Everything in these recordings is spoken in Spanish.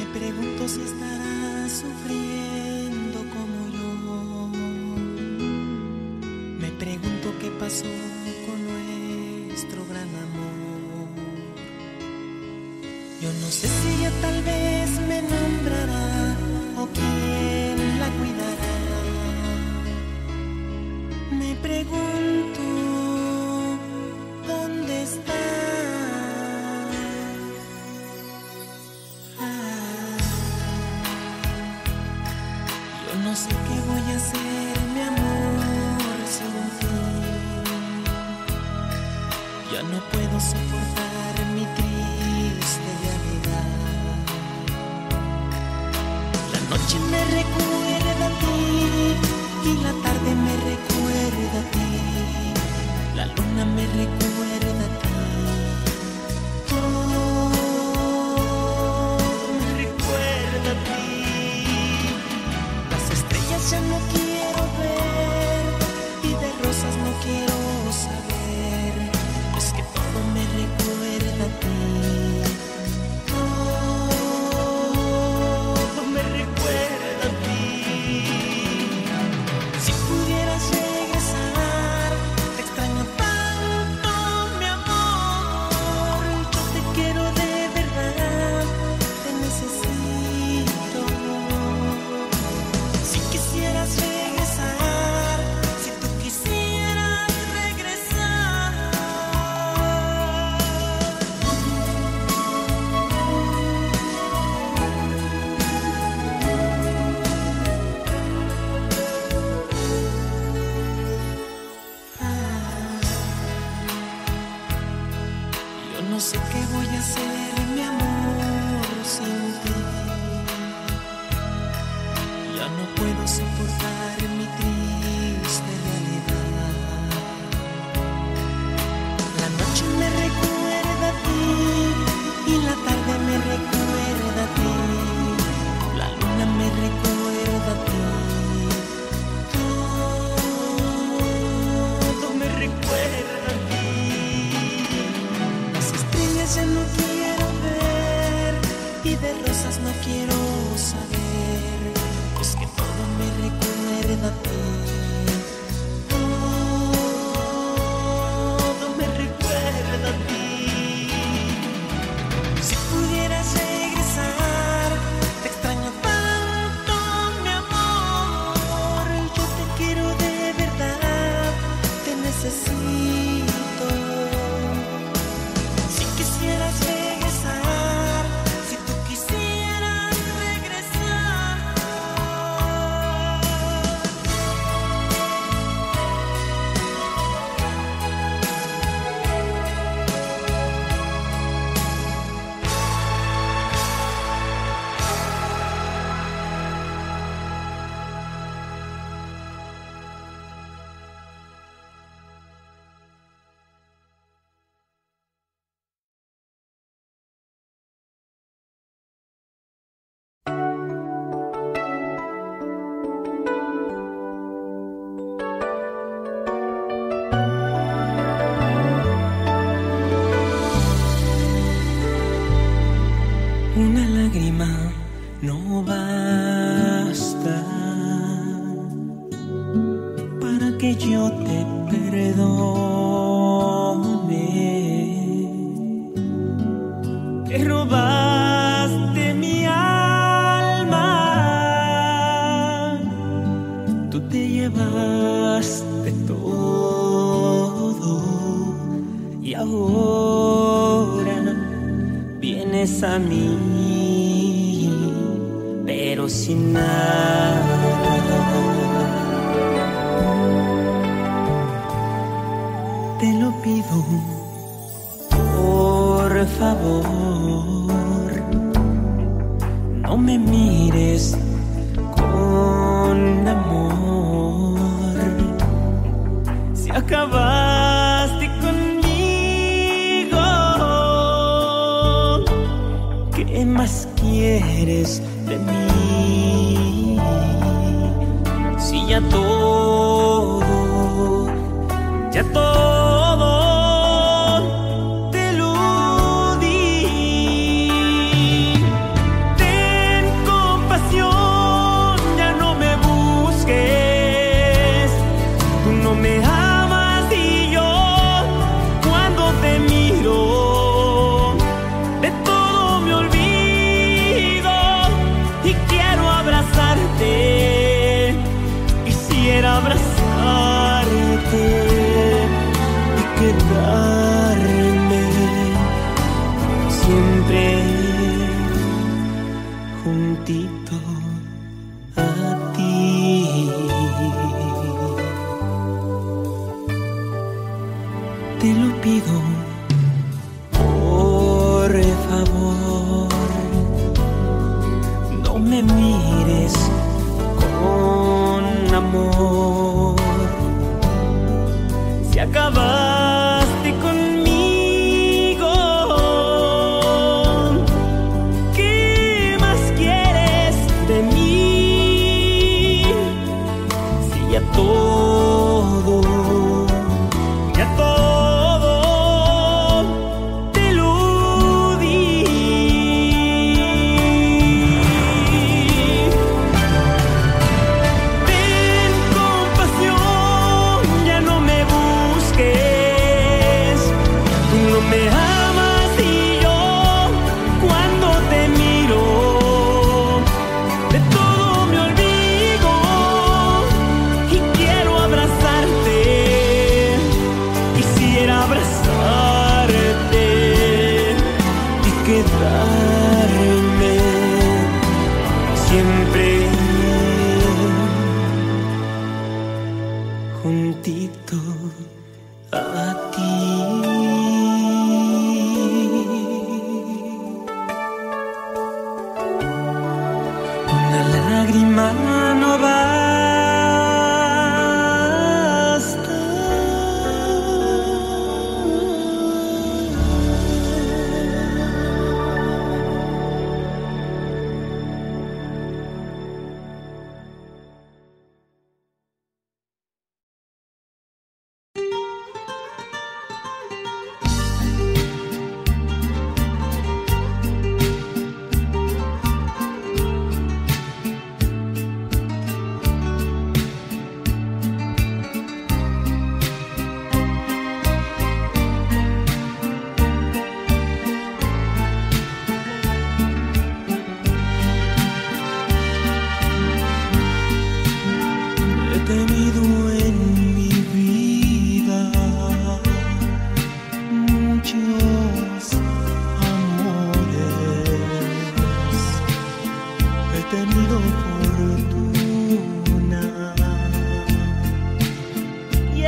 Me pregunto si estará sufriendo como yo. Me pregunto qué pasó con nuestro gran amor. Yo no sé si ella tal vez me nombrará.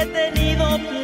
He tenido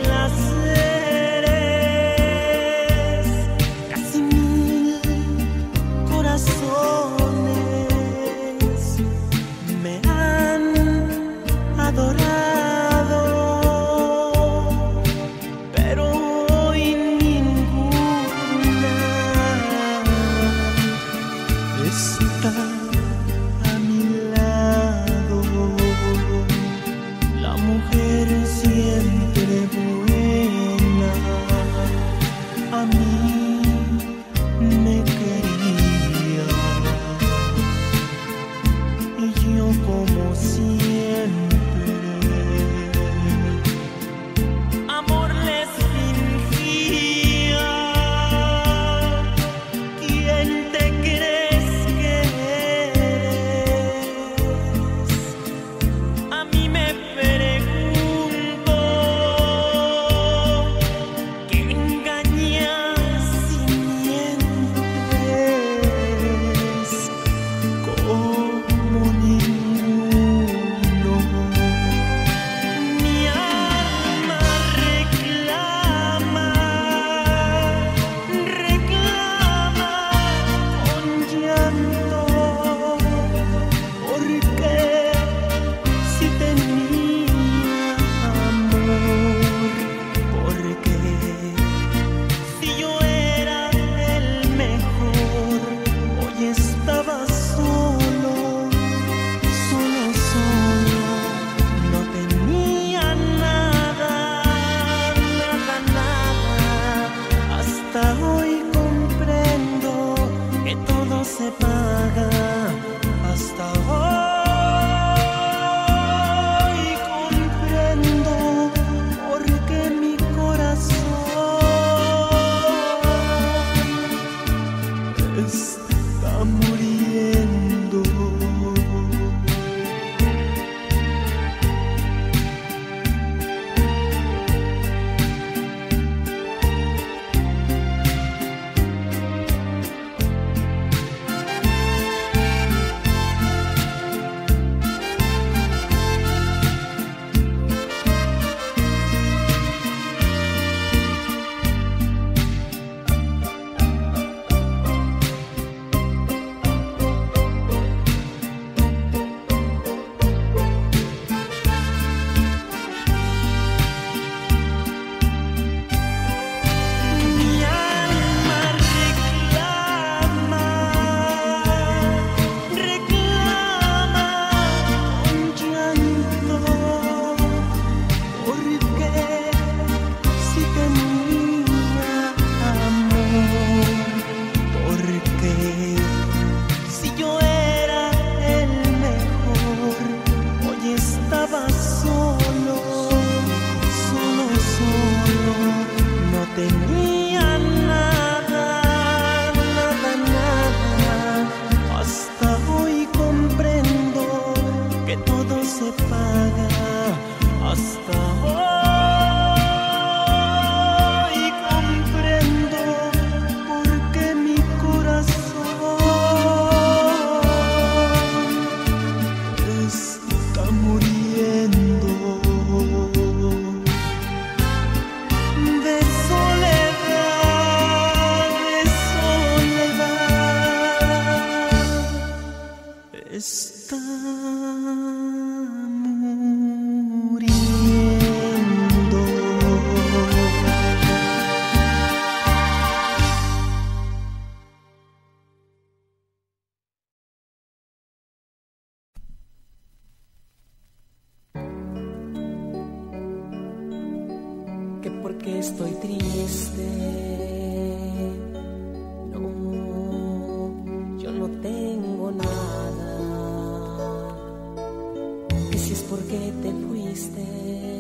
que estoy triste. No, yo no tengo nada. Que si es porque te fuiste.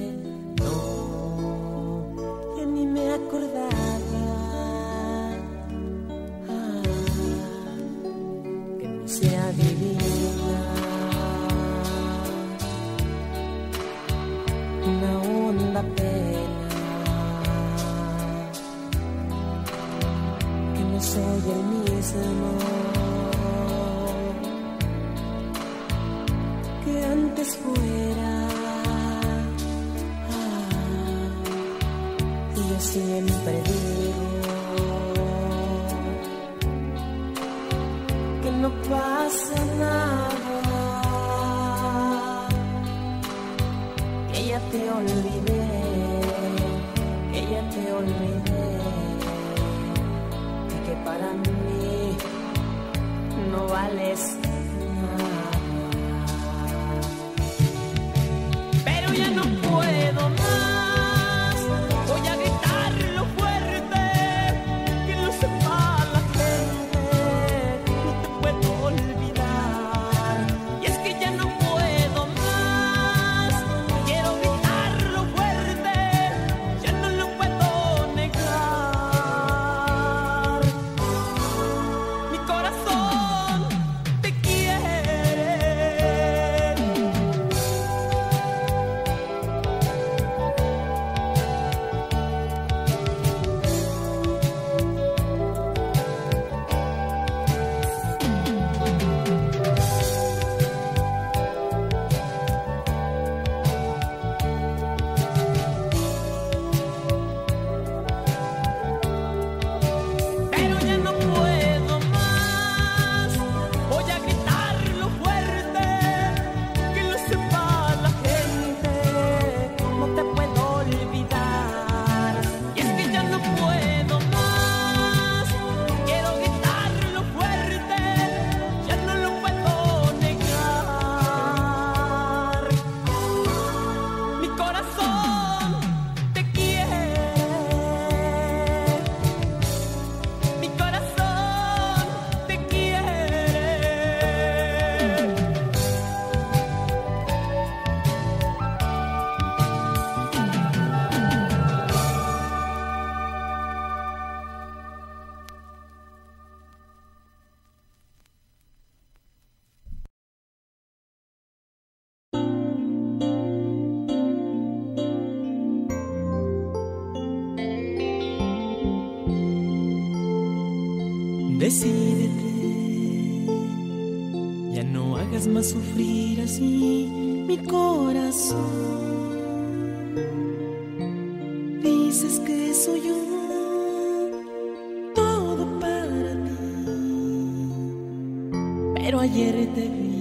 ayer te vi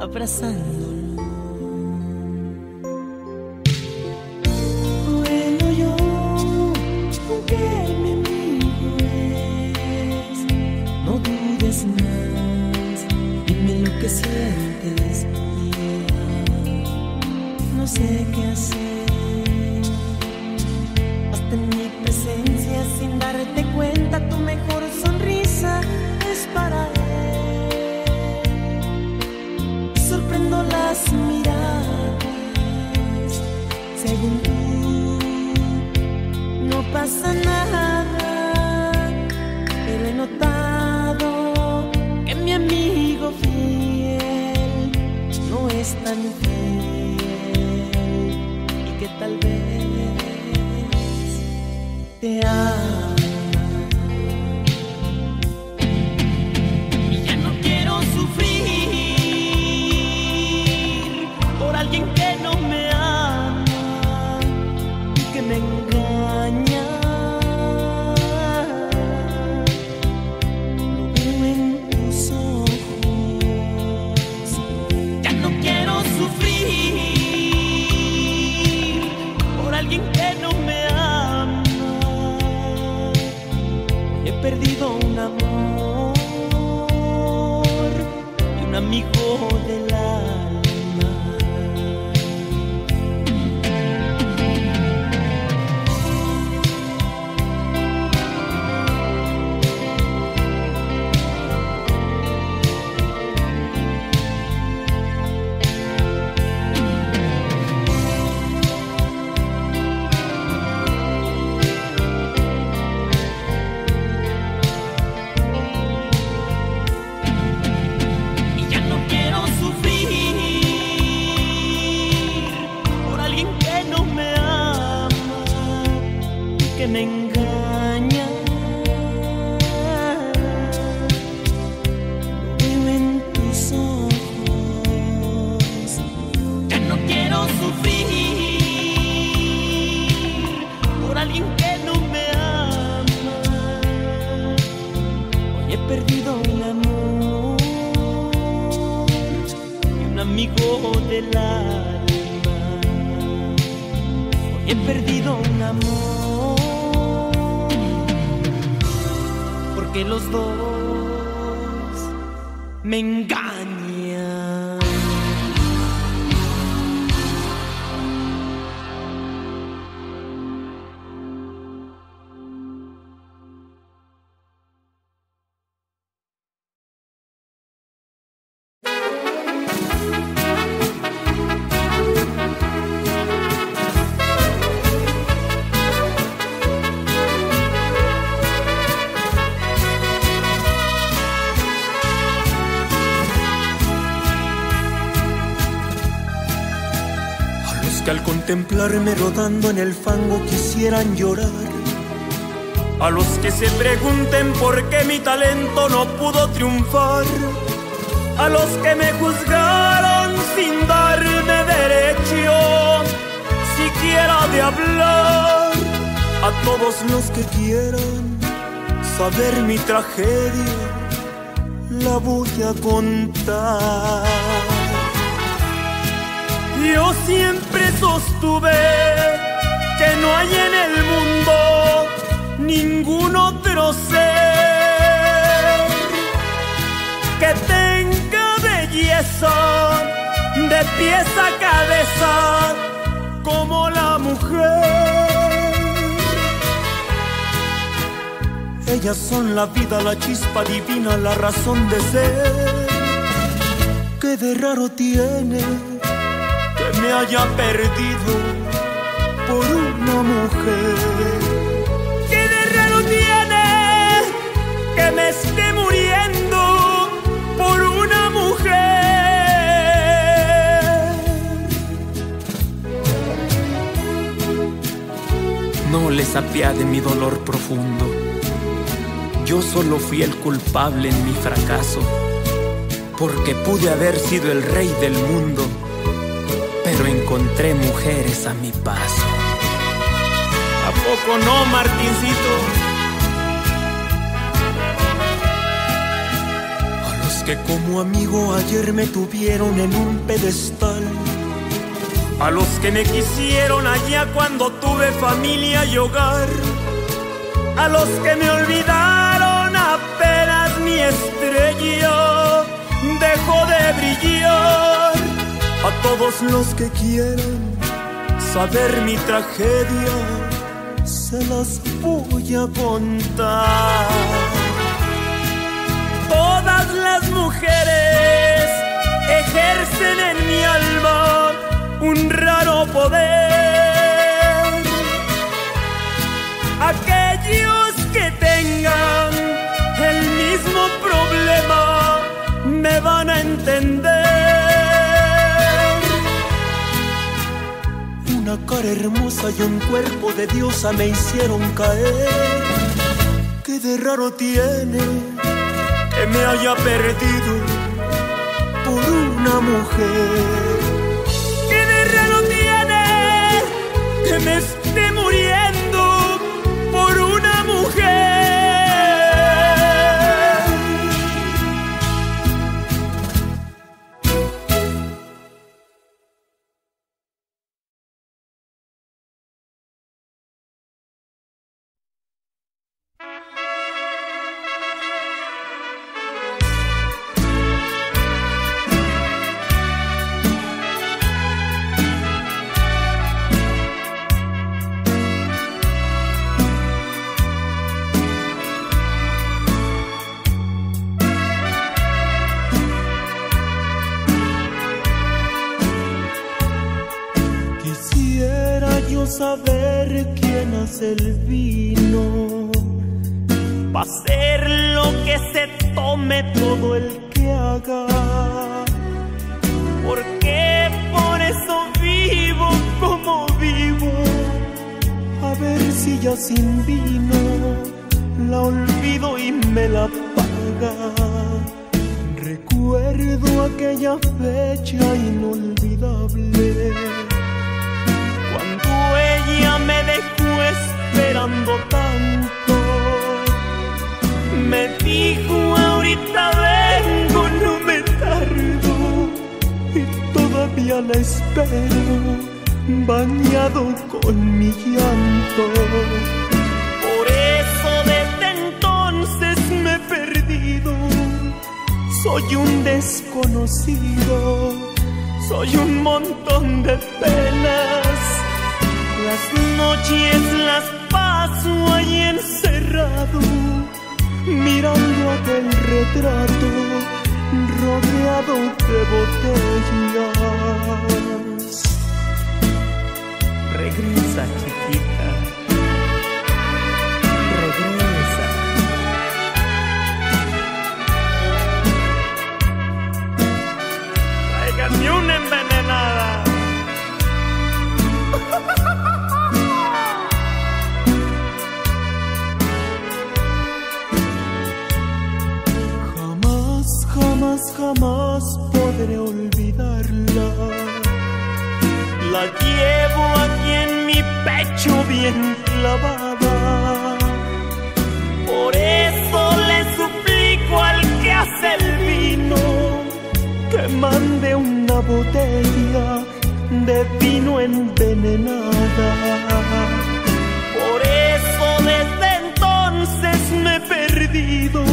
abrazando no pasa nada. Contemplarme rodando en el fango quisieran llorar. A los que se pregunten por qué mi talento no pudo triunfar. A los que me juzgaron sin darme derecho siquiera de hablar. A todos los que quieran saber mi tragedia, la voy a contar. Yo siempre sostuve que no hay en el mundo ningún otro ser que tenga belleza de pies a cabeza como la mujer. Ellas son la vida, la chispa divina, la razón de ser. ¿Qué de raro tiene? Haya perdido por una mujer. ¿Qué de raro tiene que me esté muriendo por una mujer? No les apiade mi dolor profundo. Yo solo fui el culpable en mi fracaso, porque pude haber sido el rey del mundo pero encontré mujeres a mi paso. ¿A poco no, Martincito? A los que como amigo ayer me tuvieron en un pedestal. A los que me quisieron allá cuando tuve familia y hogar. A los que me olvidaron apenas mi estrella dejó de brillar a todos los que quieran saber mi tragedia, se las voy a contar. Todas las mujeres ejercen en mi alma un raro poder. Aquellos que tengan el mismo problema me van a entender. Una cara hermosa y un cuerpo de diosa me hicieron caer. ¿Qué de raro tiene que me haya perdido por una mujer? ¿Qué de raro tiene que me esté envenenada. Por eso desde entonces me he perdido.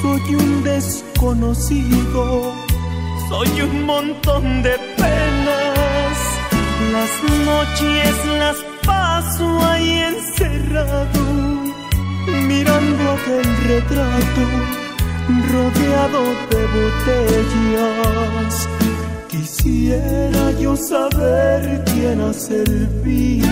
Soy un desconocido, soy un montón de penas. Las noches las paso ahí encerrado, mirando aquel retrato, rodeado de botellas Quisiera yo saber quién hace el vino.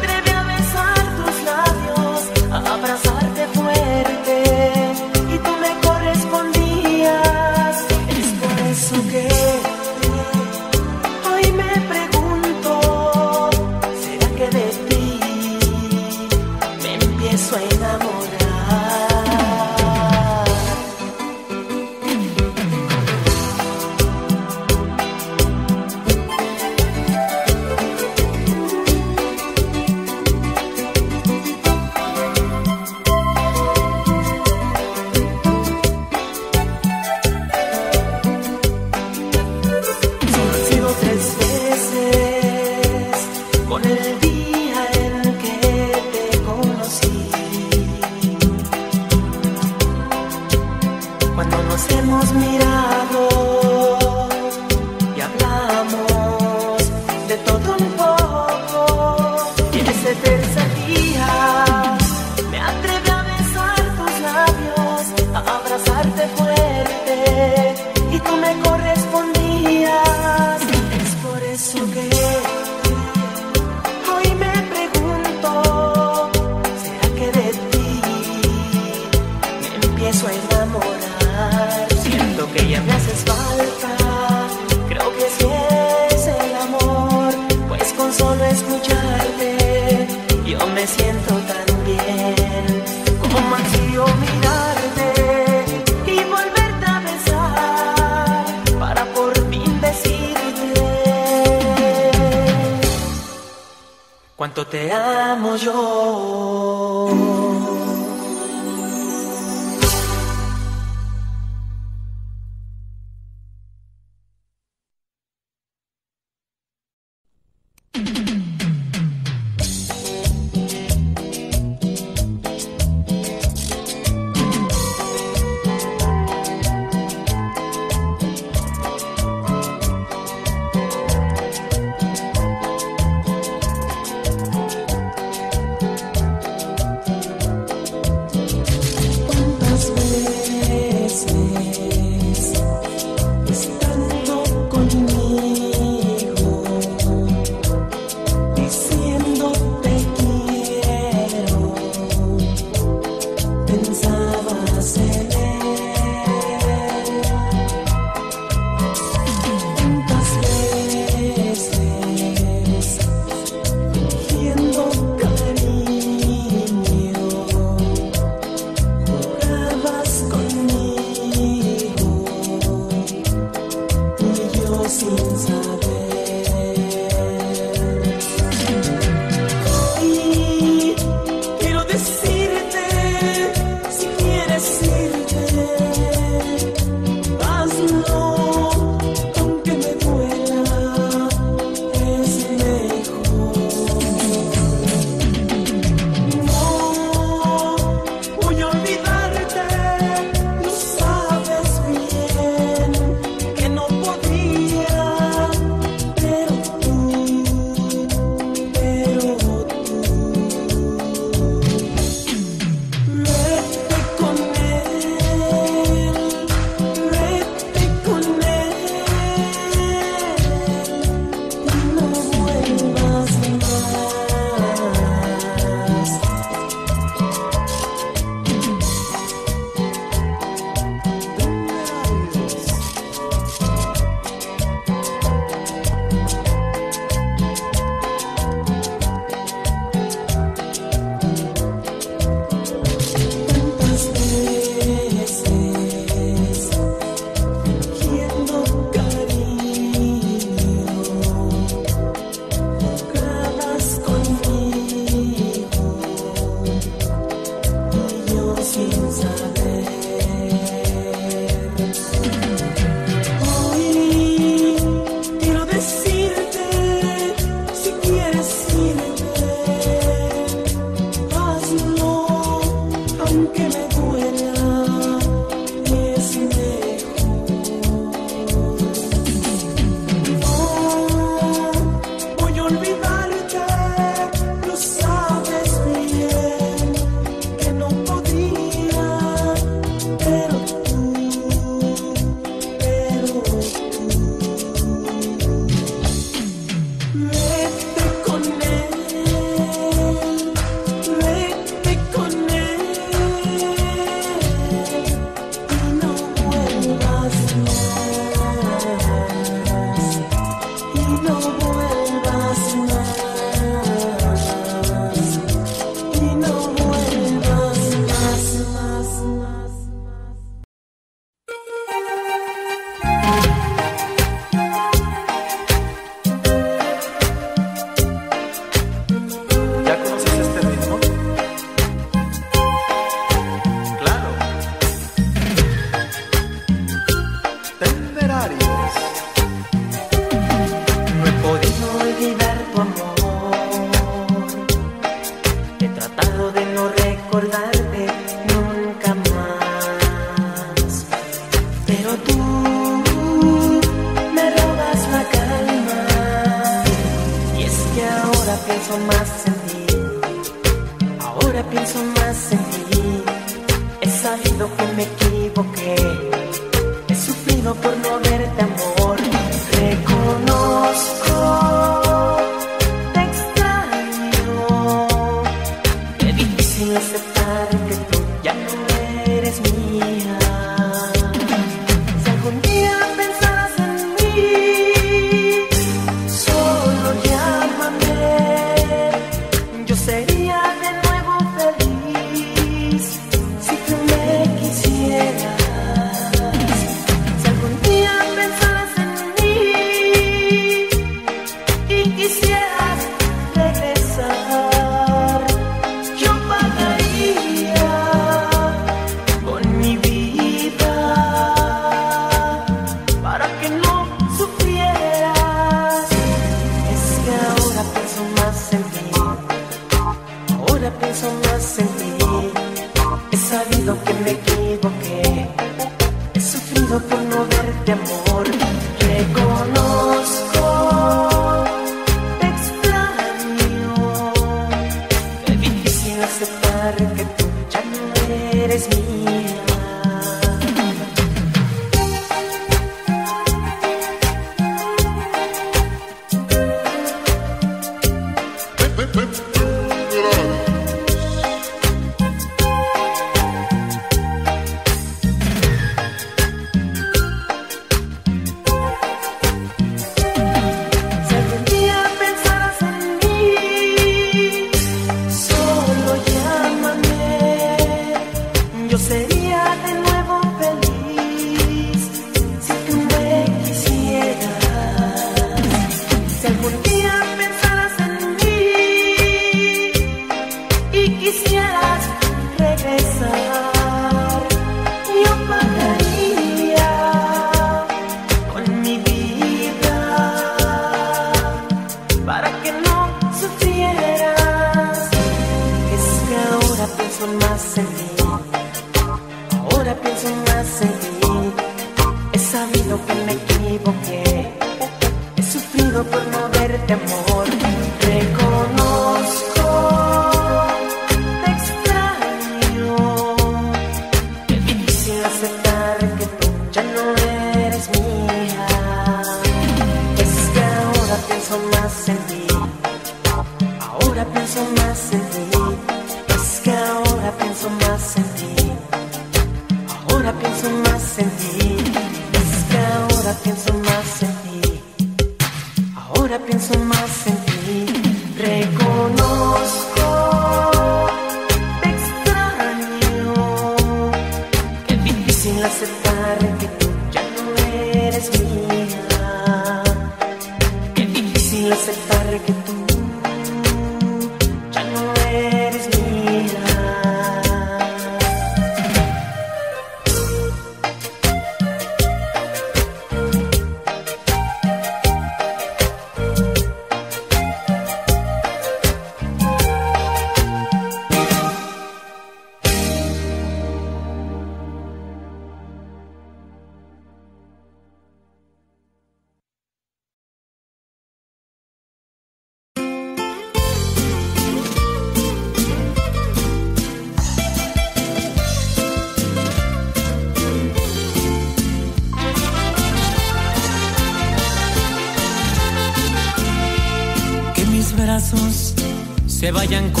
Vayan contigo,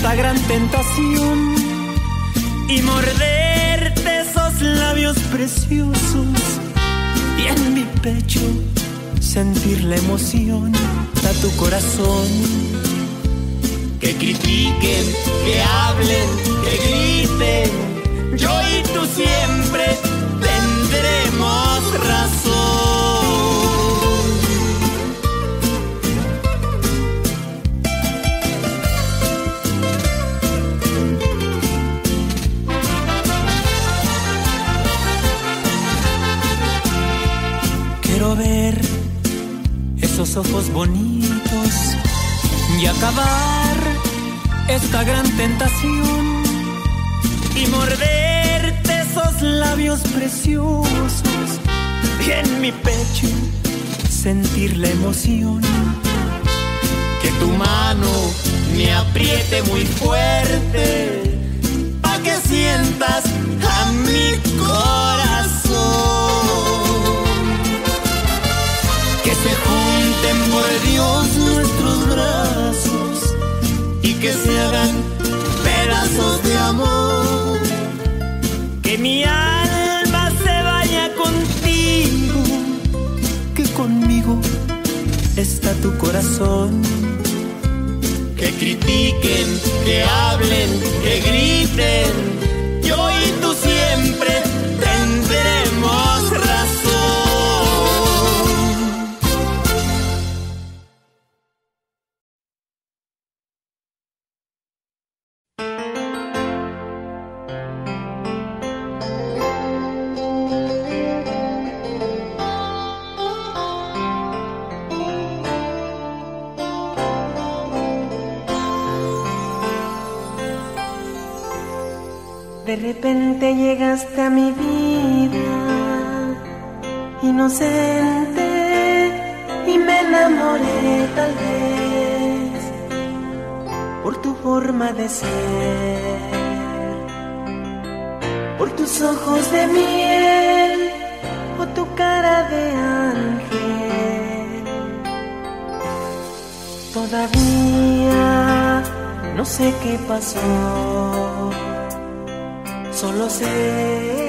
esta gran tentación y morderte esos labios preciosos y en mi pecho sentir la emoción a tu corazón. Que critiquen, que hablen, que griten, yo y tú siempre tendremos razón. Ojos bonitos y acabar esta gran tentación y morderte esos labios preciosos y en mi pecho sentir la emoción. Que tu mano me apriete muy fuerte pa' que sientas a mi corazón. Dios nuestros brazos y que se hagan pedazos de amor. Que mi alma se vaya contigo, que conmigo está tu corazón. Que critiquen, que hablen, que griten, yo y tú siempre. por tus ojos de miel o tu cara de ángel. Todavía no sé qué pasó, solo sé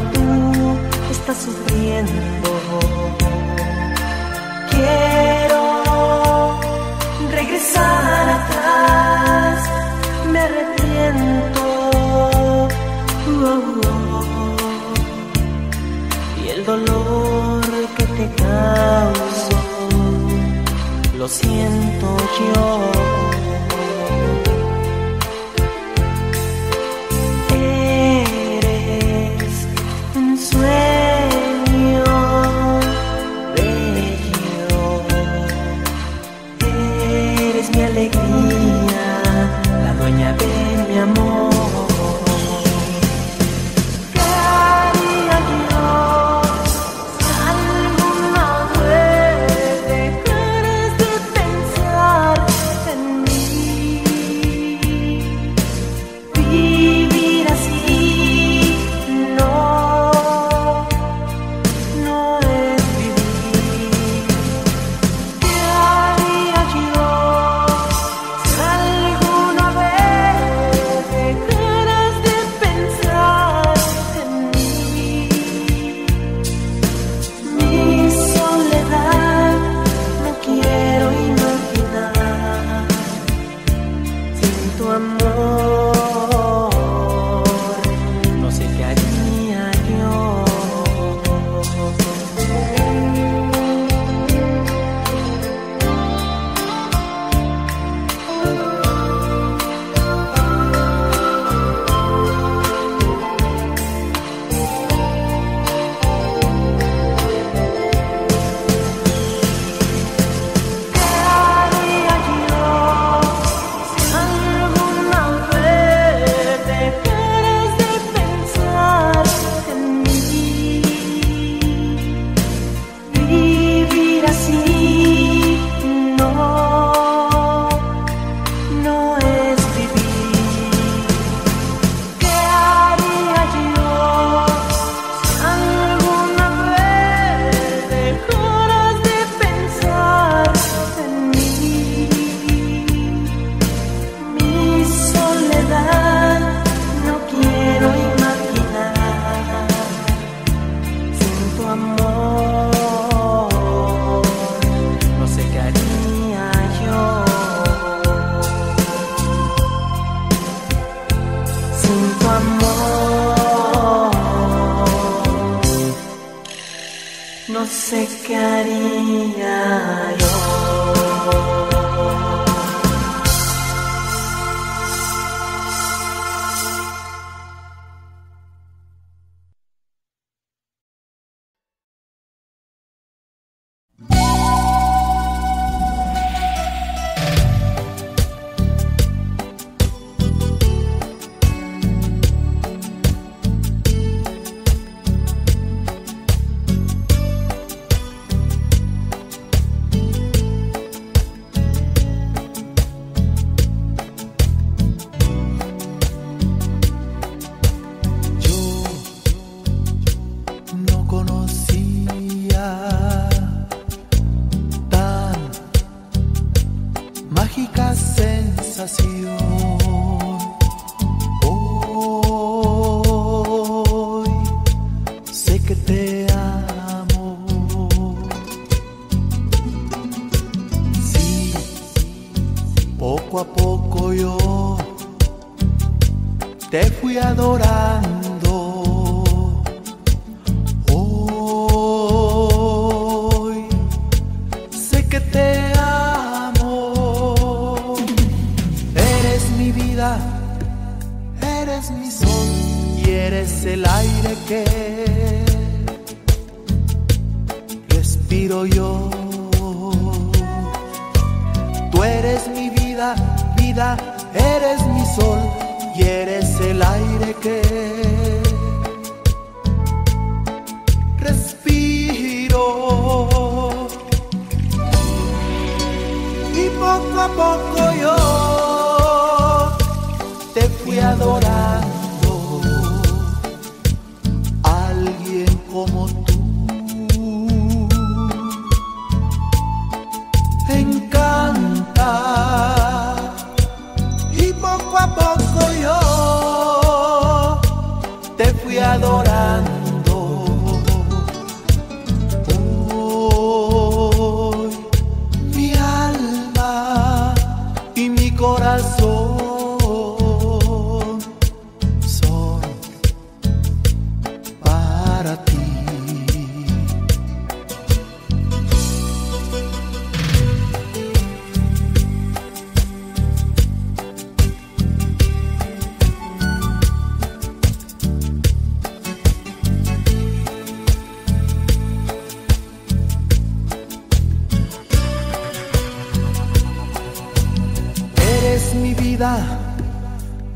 Timbuktu está sufriendo. Quiero regresar atrás, me arrepiento. Oh, oh. Y el dolor que te causo, lo siento yo.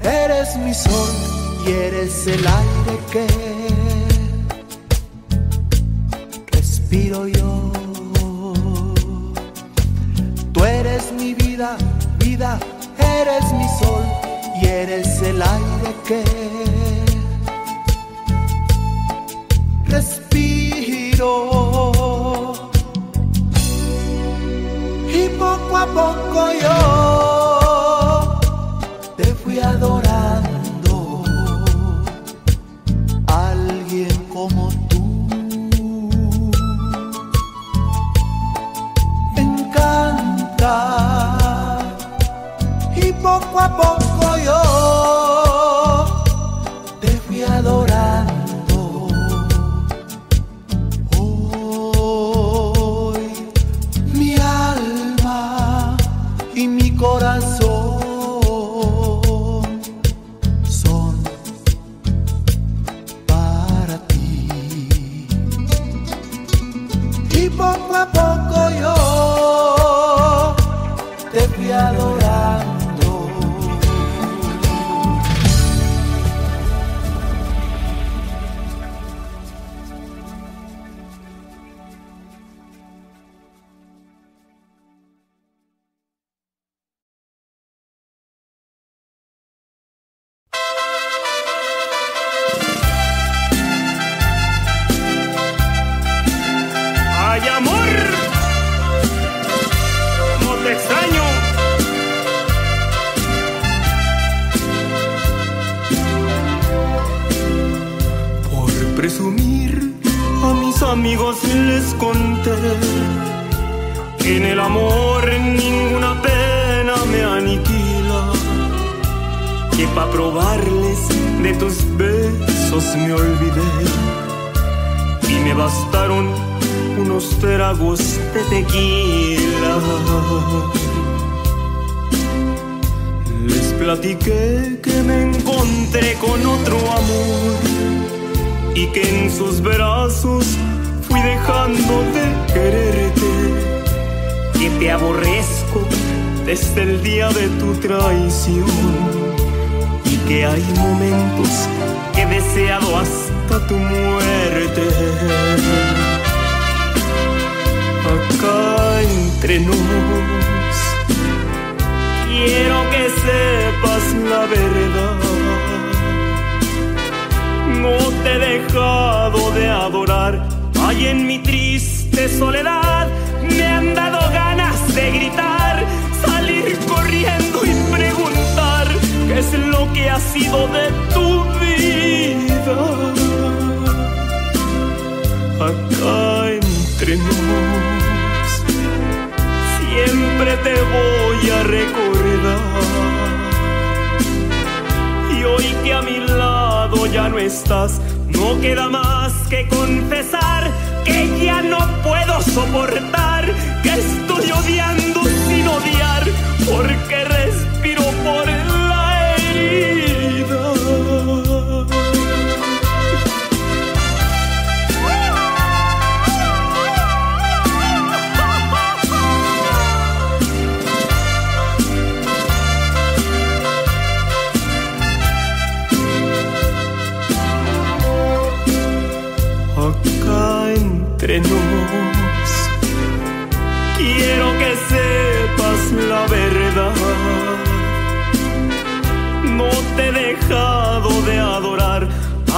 eres mi sol y eres el aire que respiro yo. Tú eres mi vida, vida, eres mi sol y eres el aire que respiro. Y poco a poco yo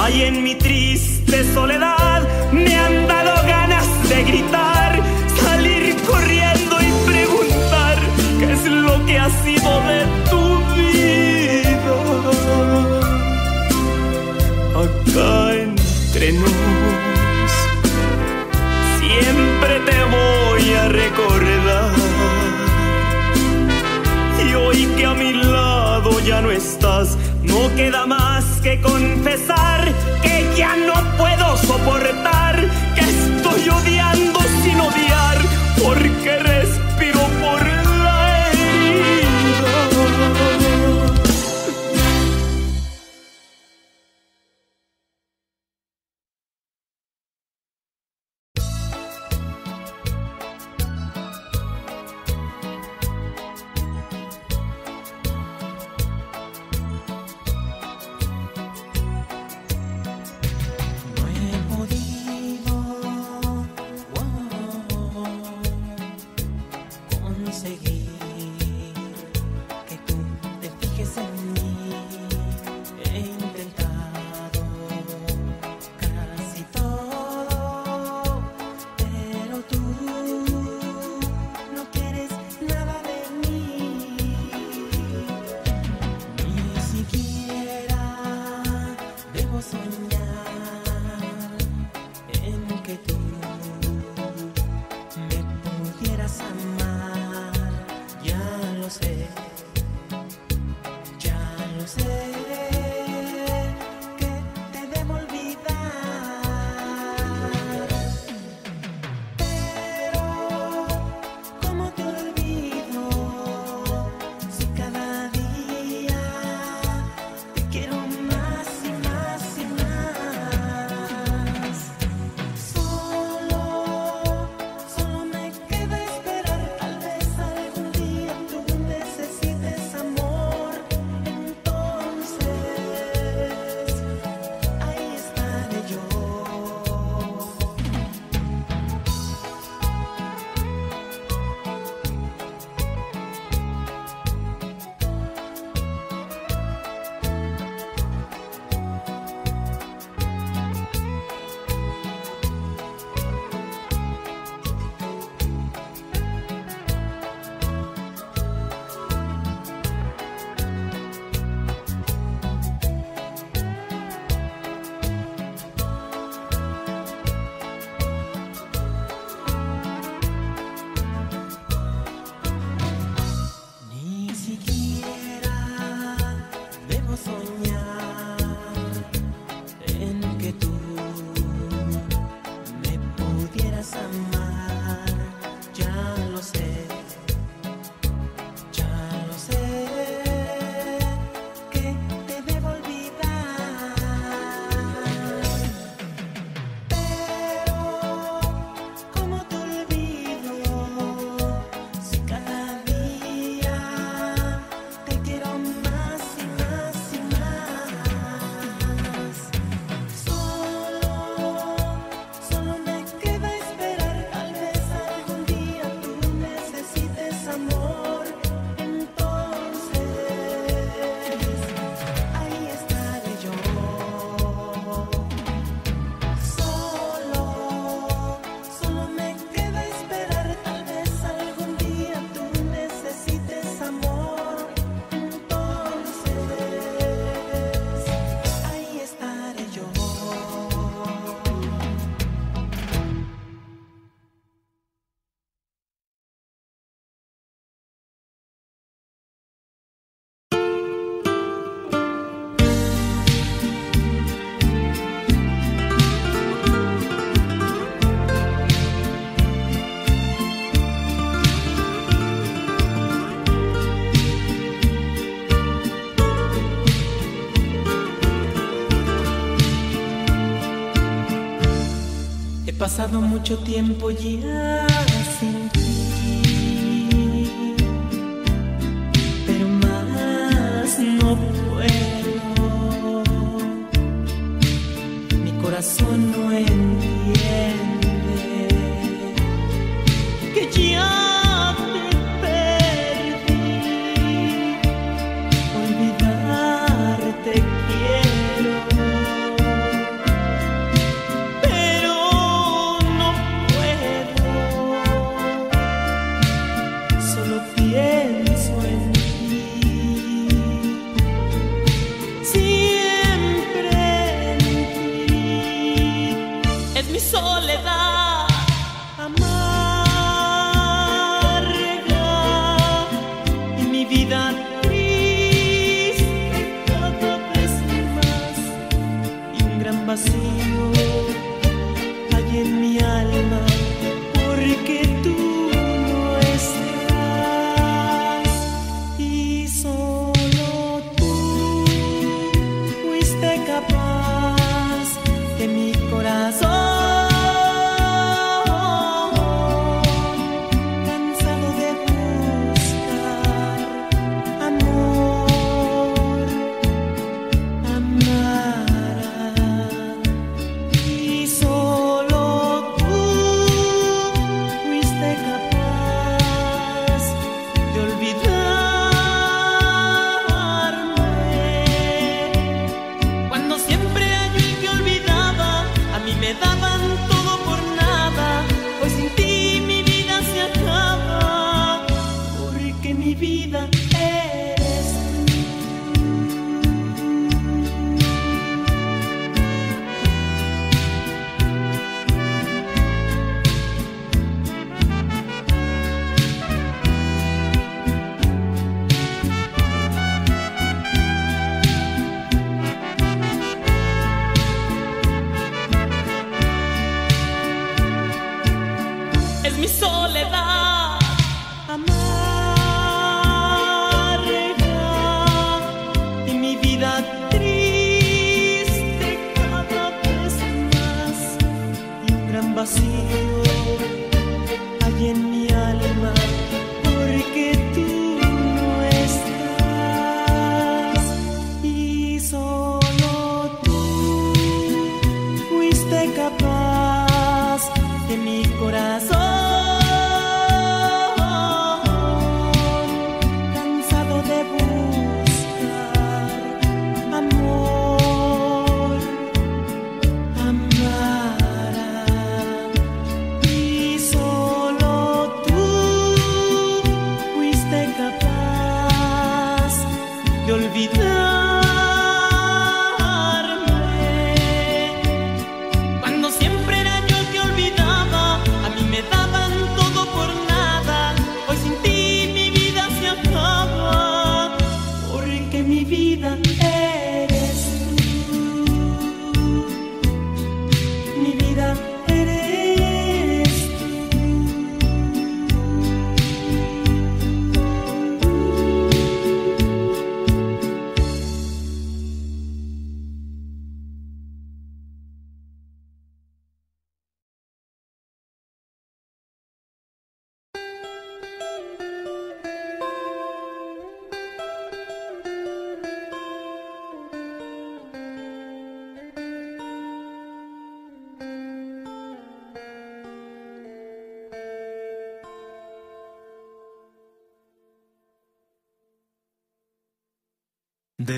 Ahí en mi triste soledad me han dado ganas de gritar, salir corriendo y preguntar qué es lo que ha sido de tu vida. Acá entre nos, siempre te voy a recordar. Y hoy que a mi lado ya no estás, no queda más que confesar que ya no pasado mucho tiempo ya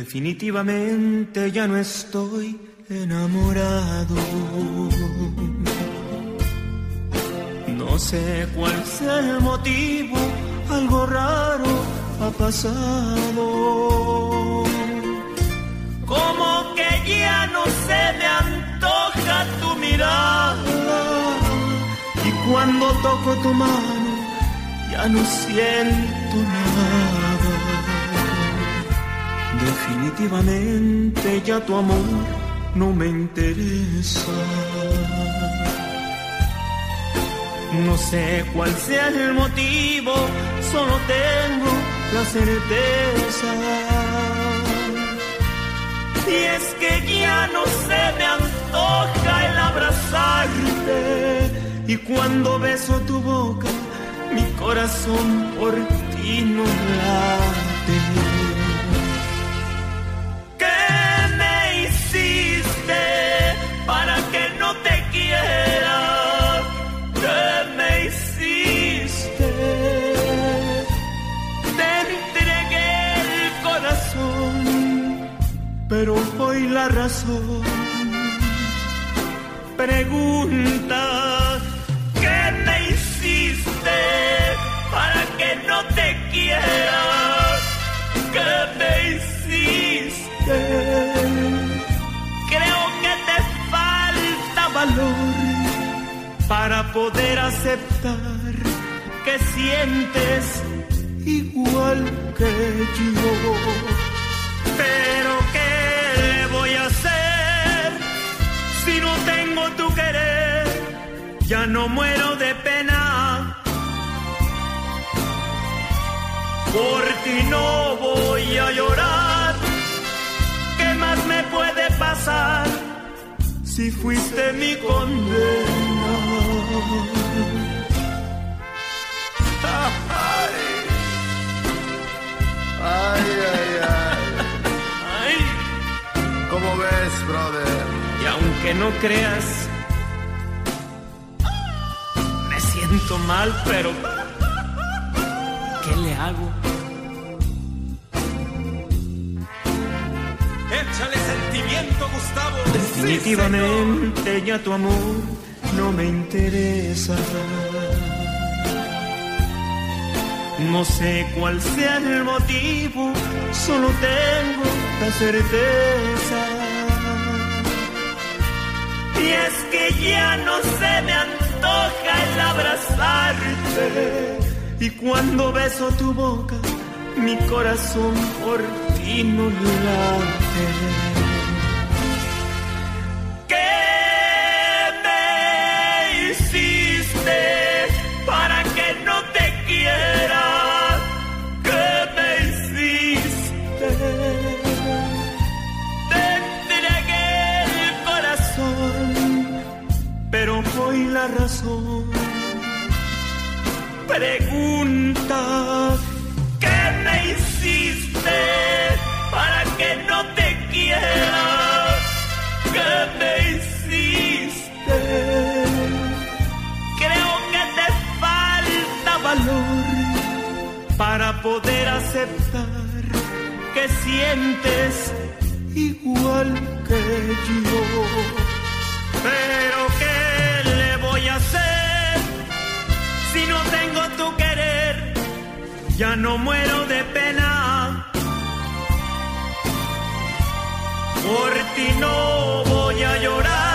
Definitivamente ya no estoy enamorado. No sé cuál sea el motivo, algo raro ha pasado. Como que ya no se me antoja tu mirada. Y cuando toco tu mano, ya no siento nada. Definitivamente ya tu amor no me interesa. No sé cuál sea el motivo, solo tengo la certeza Y es que ya no se me antoja el abrazarte. Y cuando beso tu boca, mi corazón por ti no late. La razón pregunta ¿qué me hiciste para que no te quiera? ¿Qué me hiciste? Creo que te falta valor para poder aceptar que sientes igual que yo. Pero tengo tu querer? Ya no muero de pena. Por ti no voy a llorar. ¿Qué más me puede pasar si fuiste mi condena? Ay, ay, ay. Ay, ¿Cómo ves, brother? Y aunque no creas, me siento mal, pero ¿qué le hago? Échale sentimiento, Gustavo. Definitivamente ya tu amor no me interesa. No sé cuál sea el motivo, solo tengo la certeza. Y es que ya no se me antoja el abrazarte. Y cuando beso tu boca, mi corazón por ti no late. Pregunta ¿Qué me hiciste para que no te quiera? ¿Qué me hiciste? Creo que te falta valor para poder aceptar que sientes igual que yo. Pero ¿qué le voy a hacer si no tengo tu querer? Ya no muero de pena. Por ti no voy a llorar.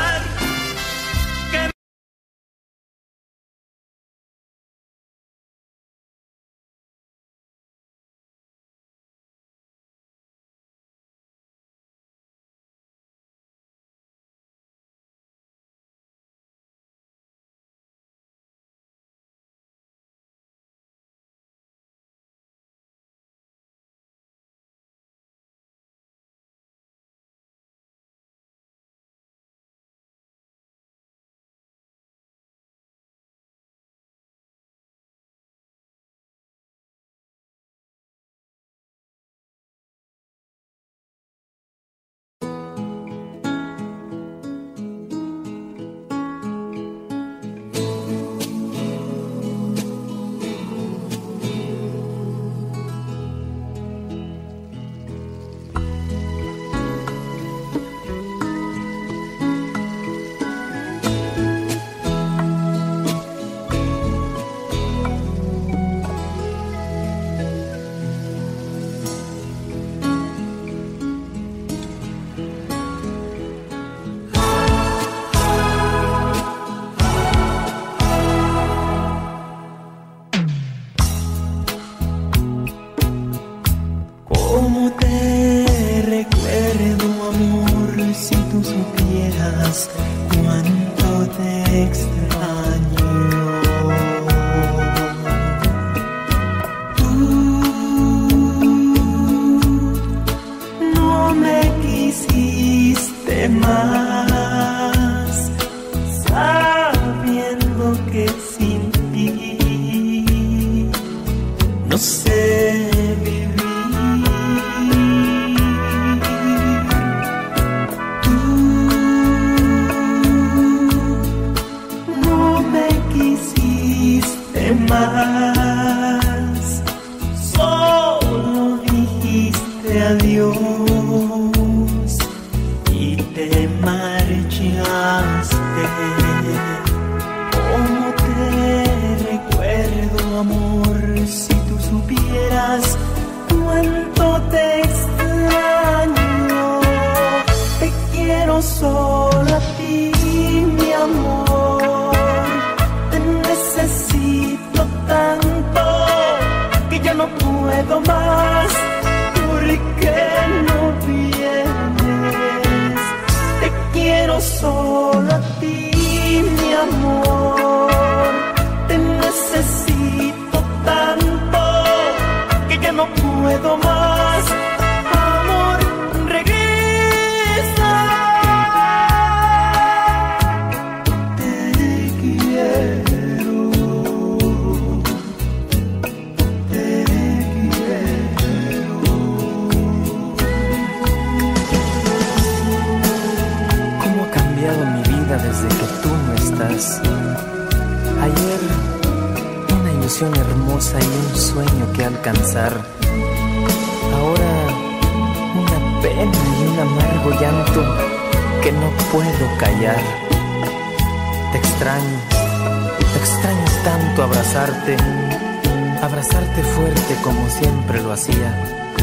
Abrazarte fuerte como siempre lo hacía,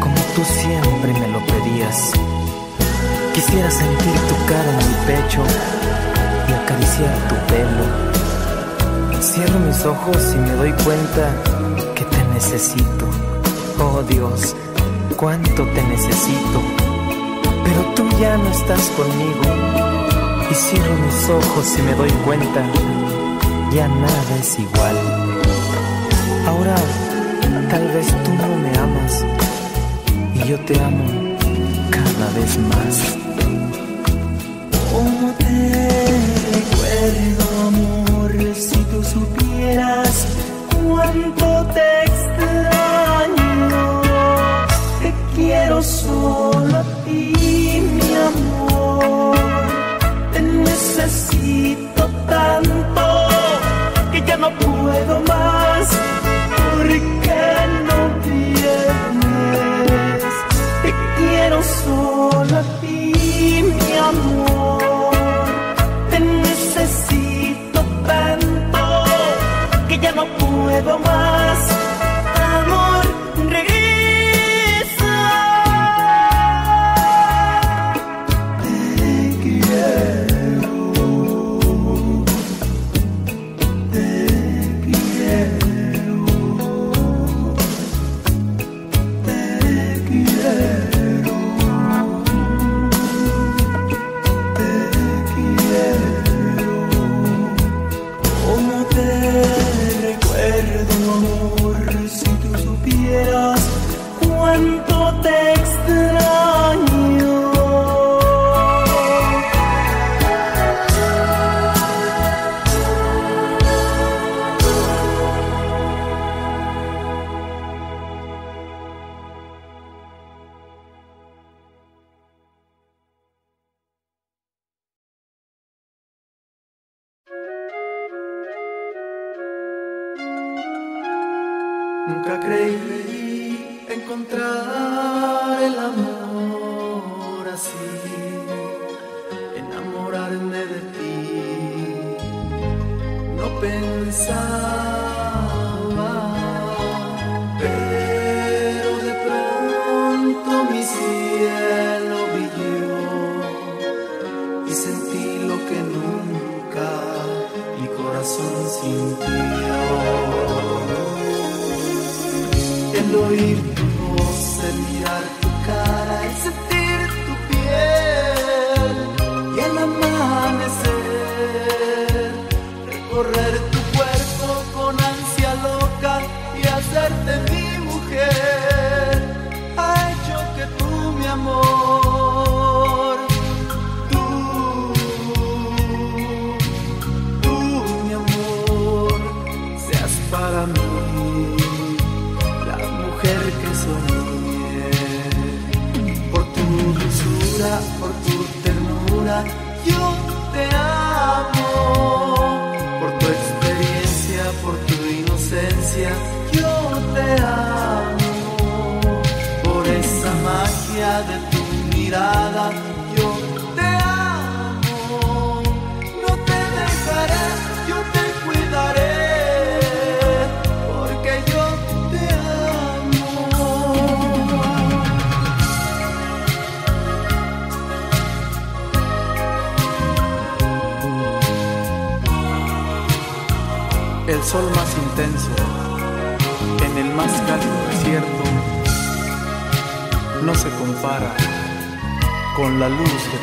como tú siempre me lo pedías. Quisiera sentir tu cara en mi pecho y acariciar tu pelo. Cierro mis ojos y me doy cuenta que te necesito. Oh Dios, cuánto te necesito. Pero tú ya no estás conmigo. Y cierro mis ojos y me doy cuenta, ya nada es igual. Ahora tal vez tú no me amas y yo te amo cada vez más. ¿Cómo te recuerdo, amor? Si tú supieras cuánto te extraño. Te quiero solo a ti, mi amor. Te necesito tanto que ya no puedo más. Porque no vienes. Te quiero solo a ti, mi amor. Te necesito tanto que ya no puedo más.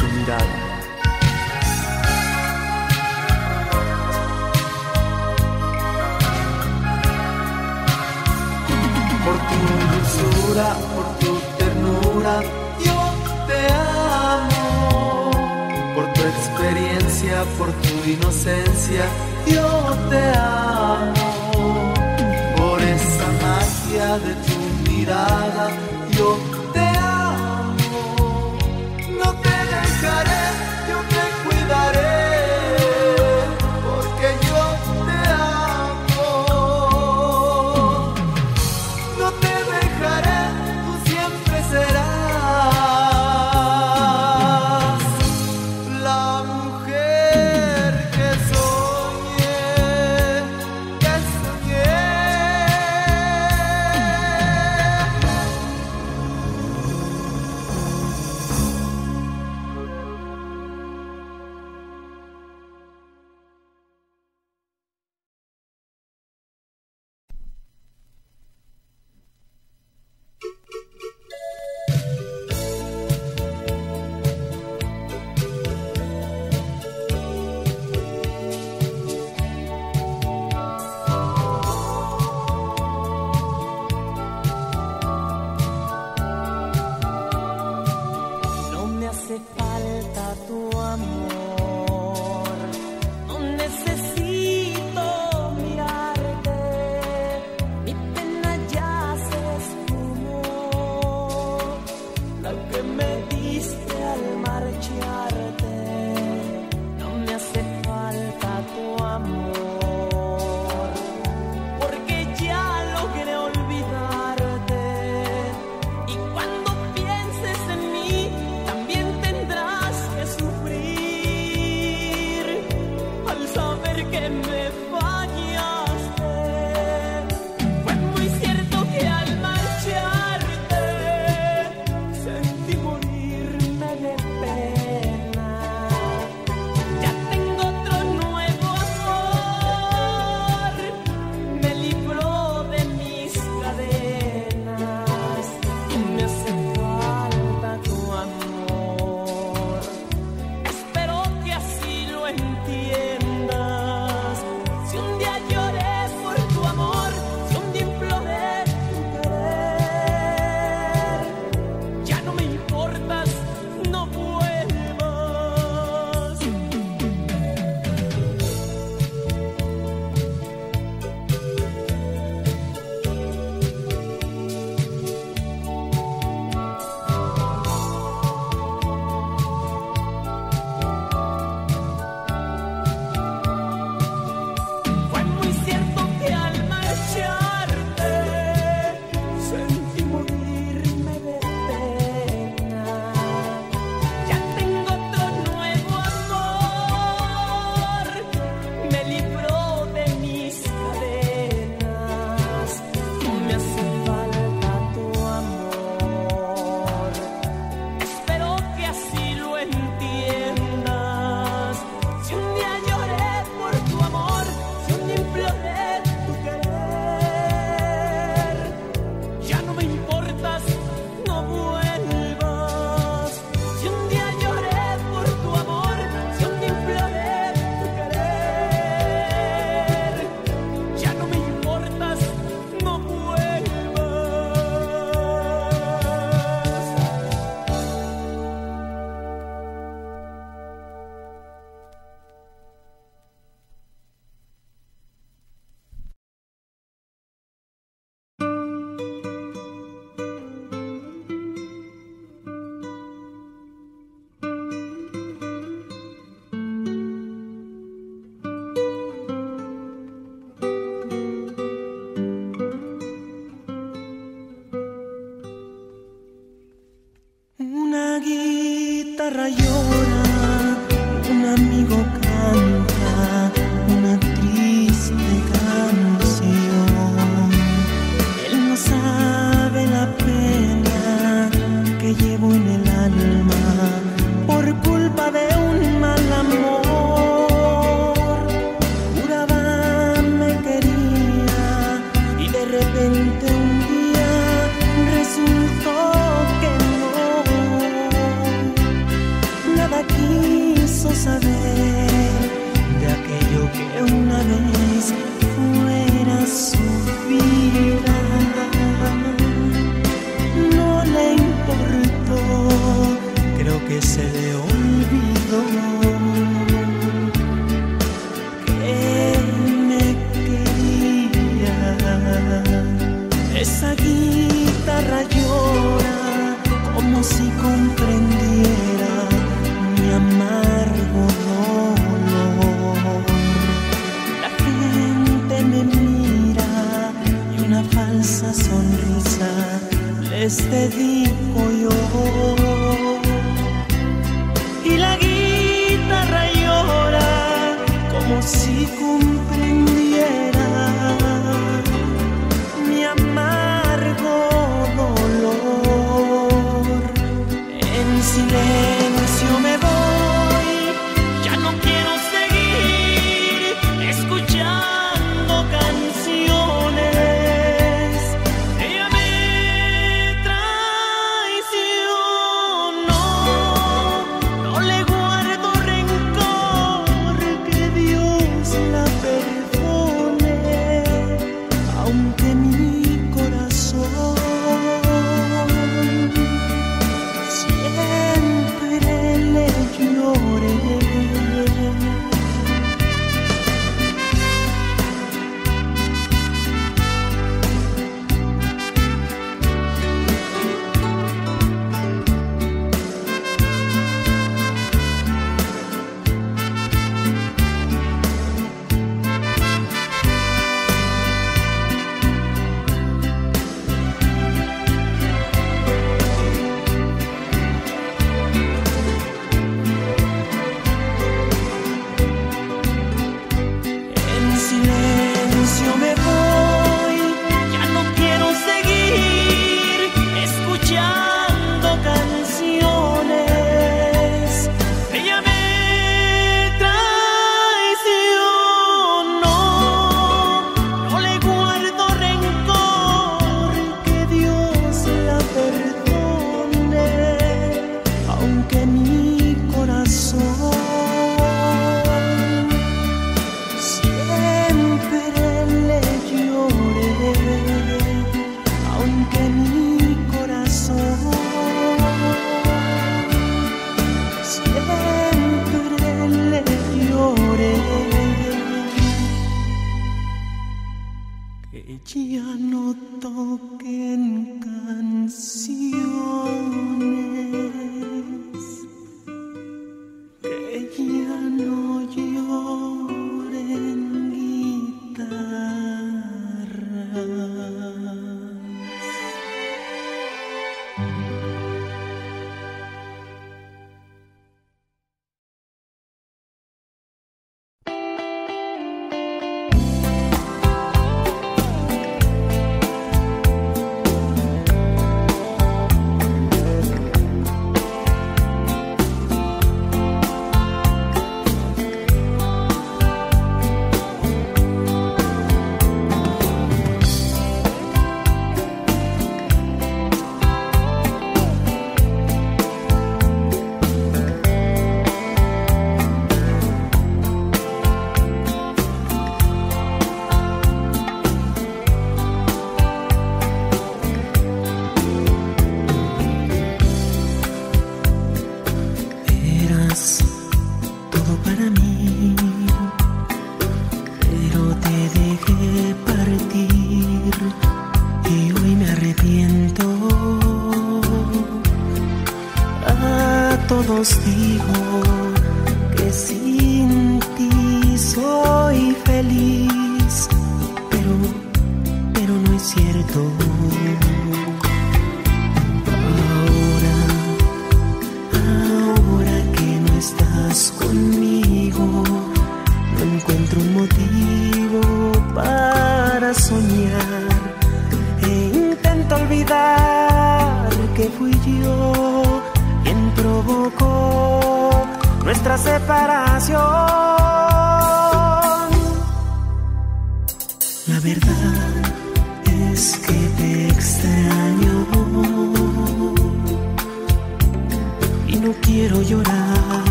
Por tu dulzura, por tu ternura, yo te amo. Por tu experiencia, por tu inocencia, yo te amo. Por esa magia de tu mirada, yo te amo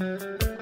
Un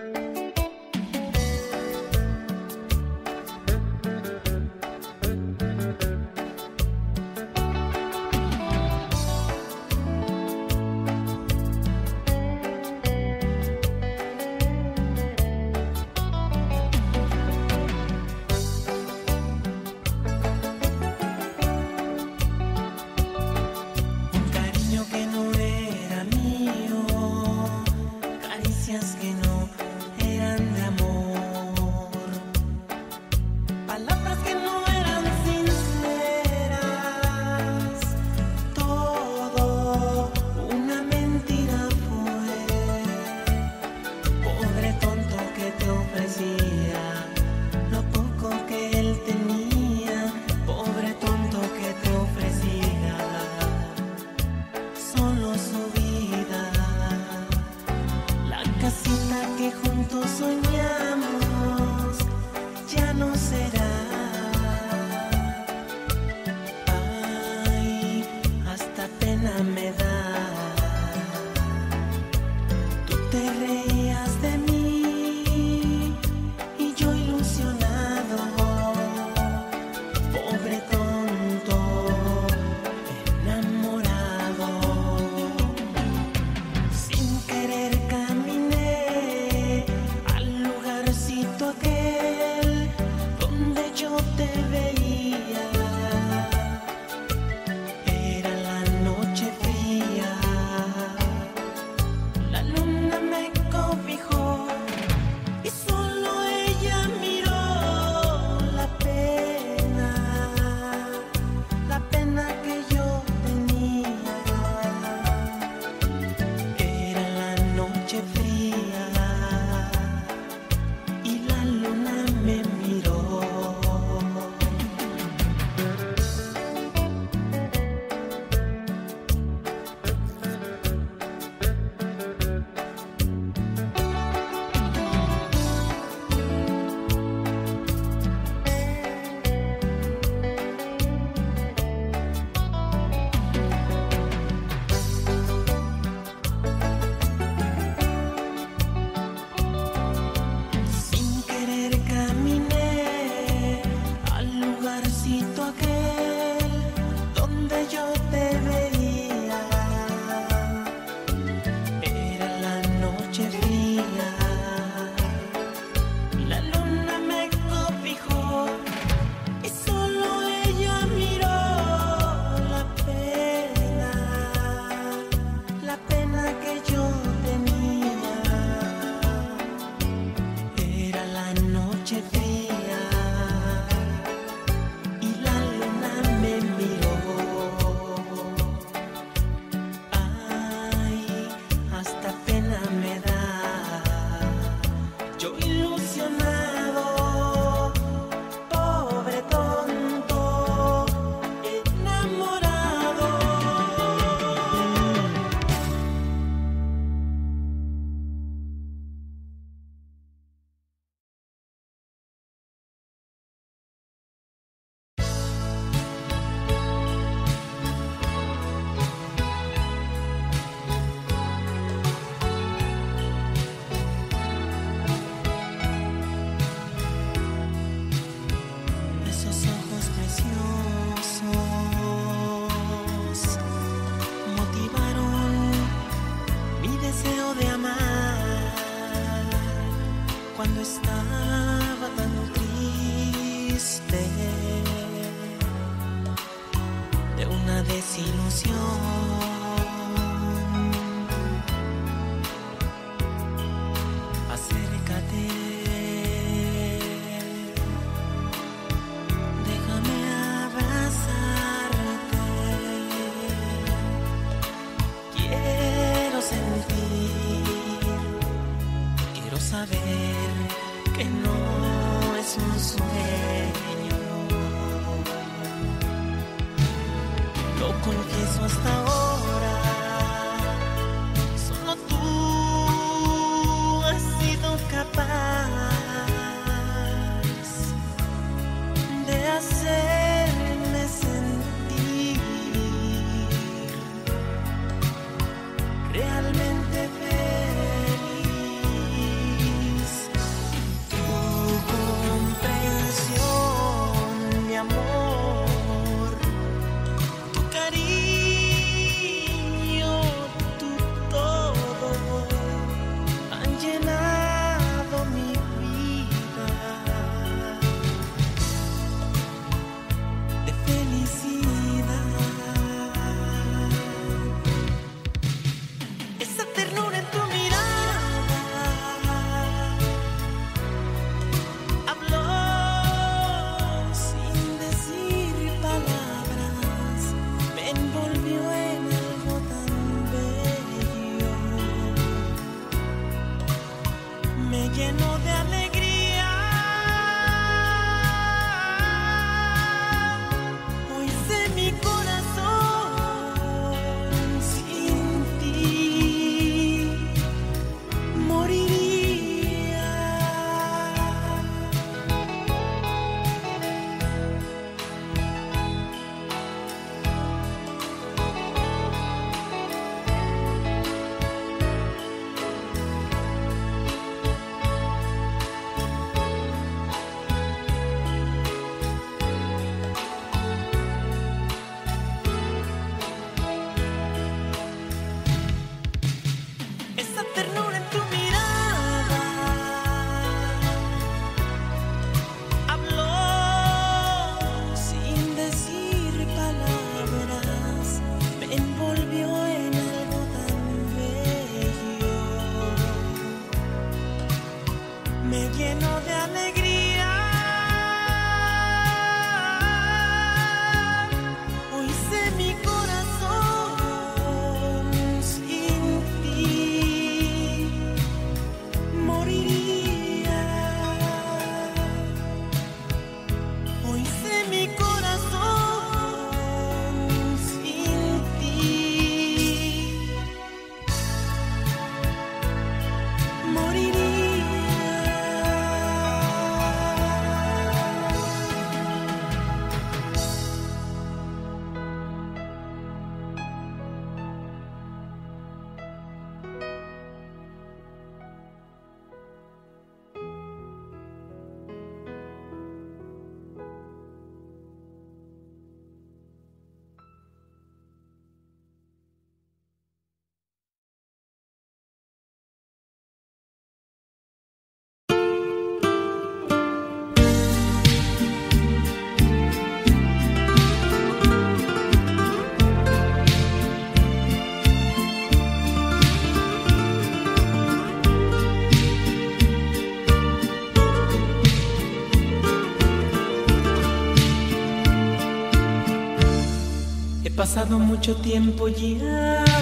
cuando estás. Pasado mucho tiempo ya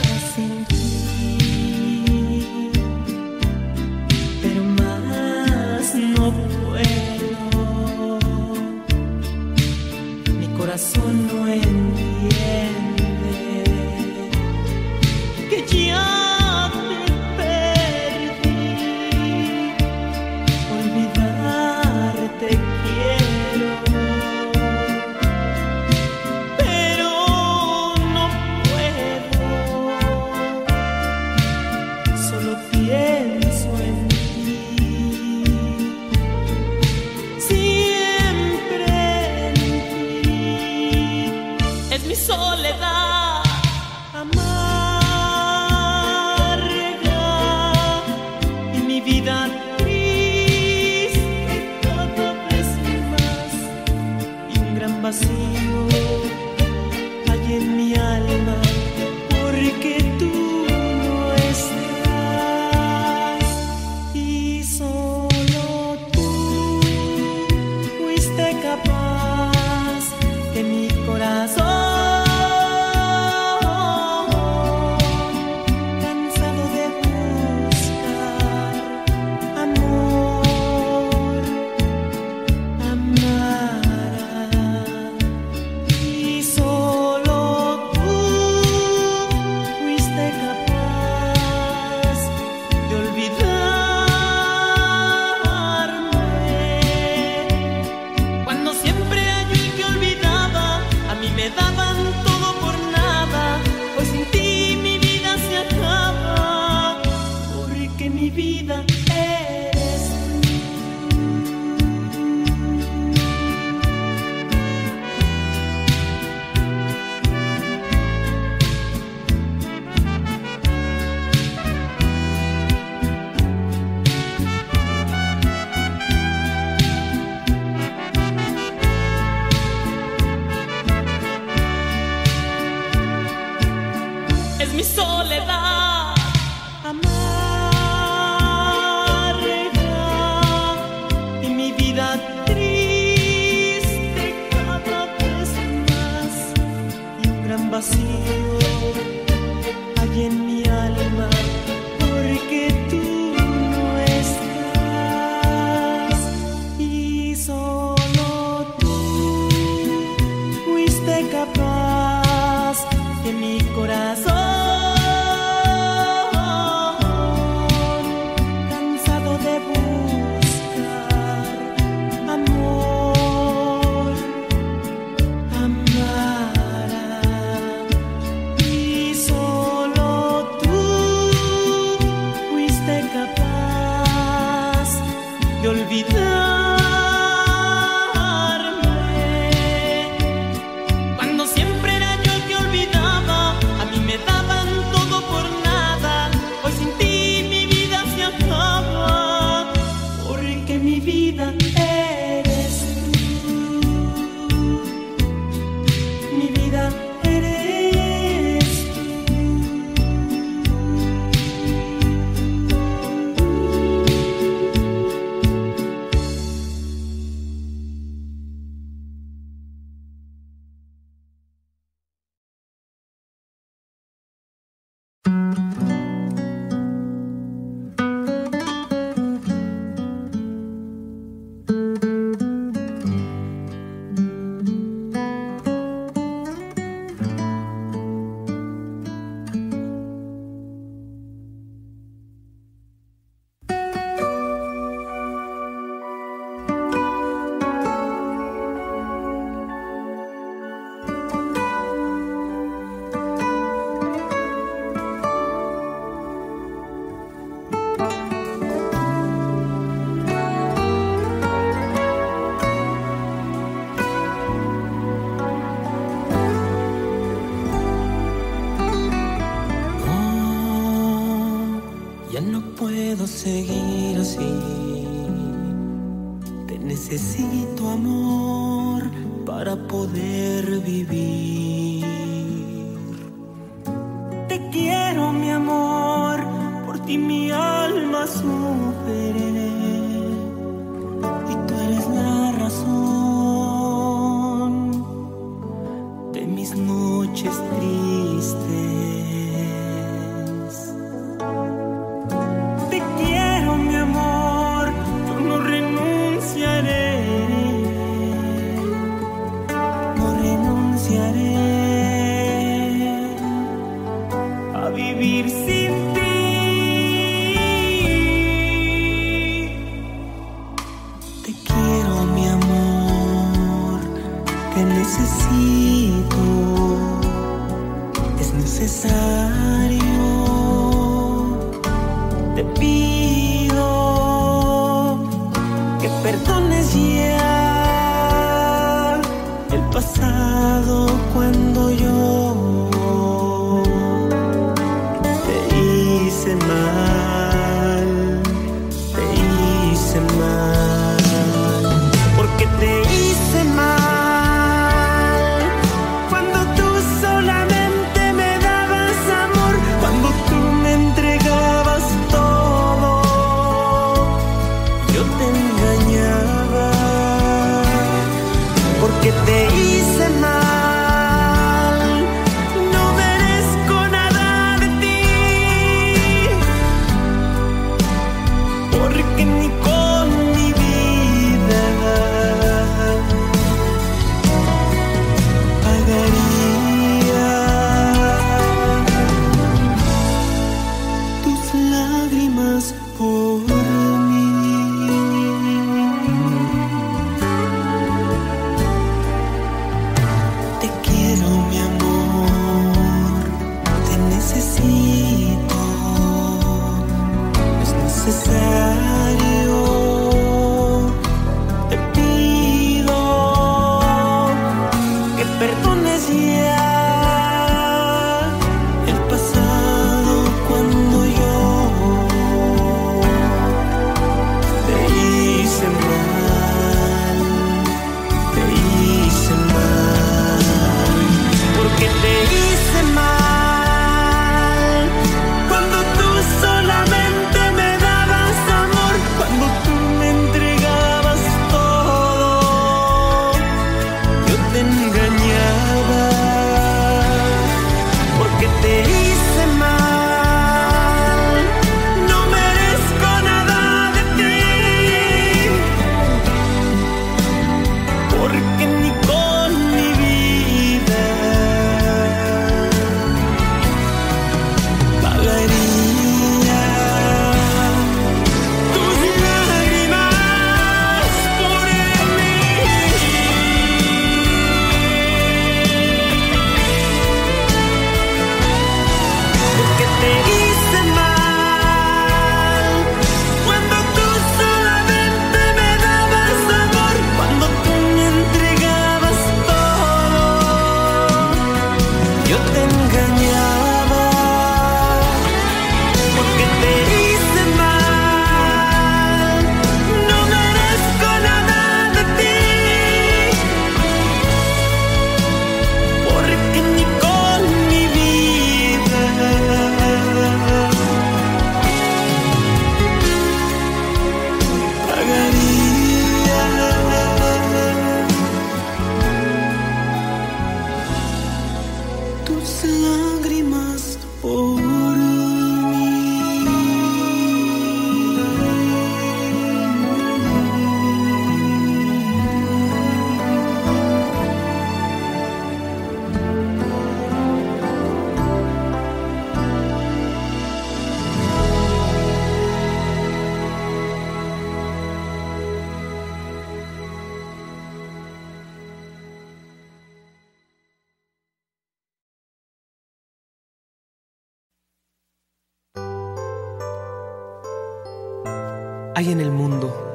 en el mundo,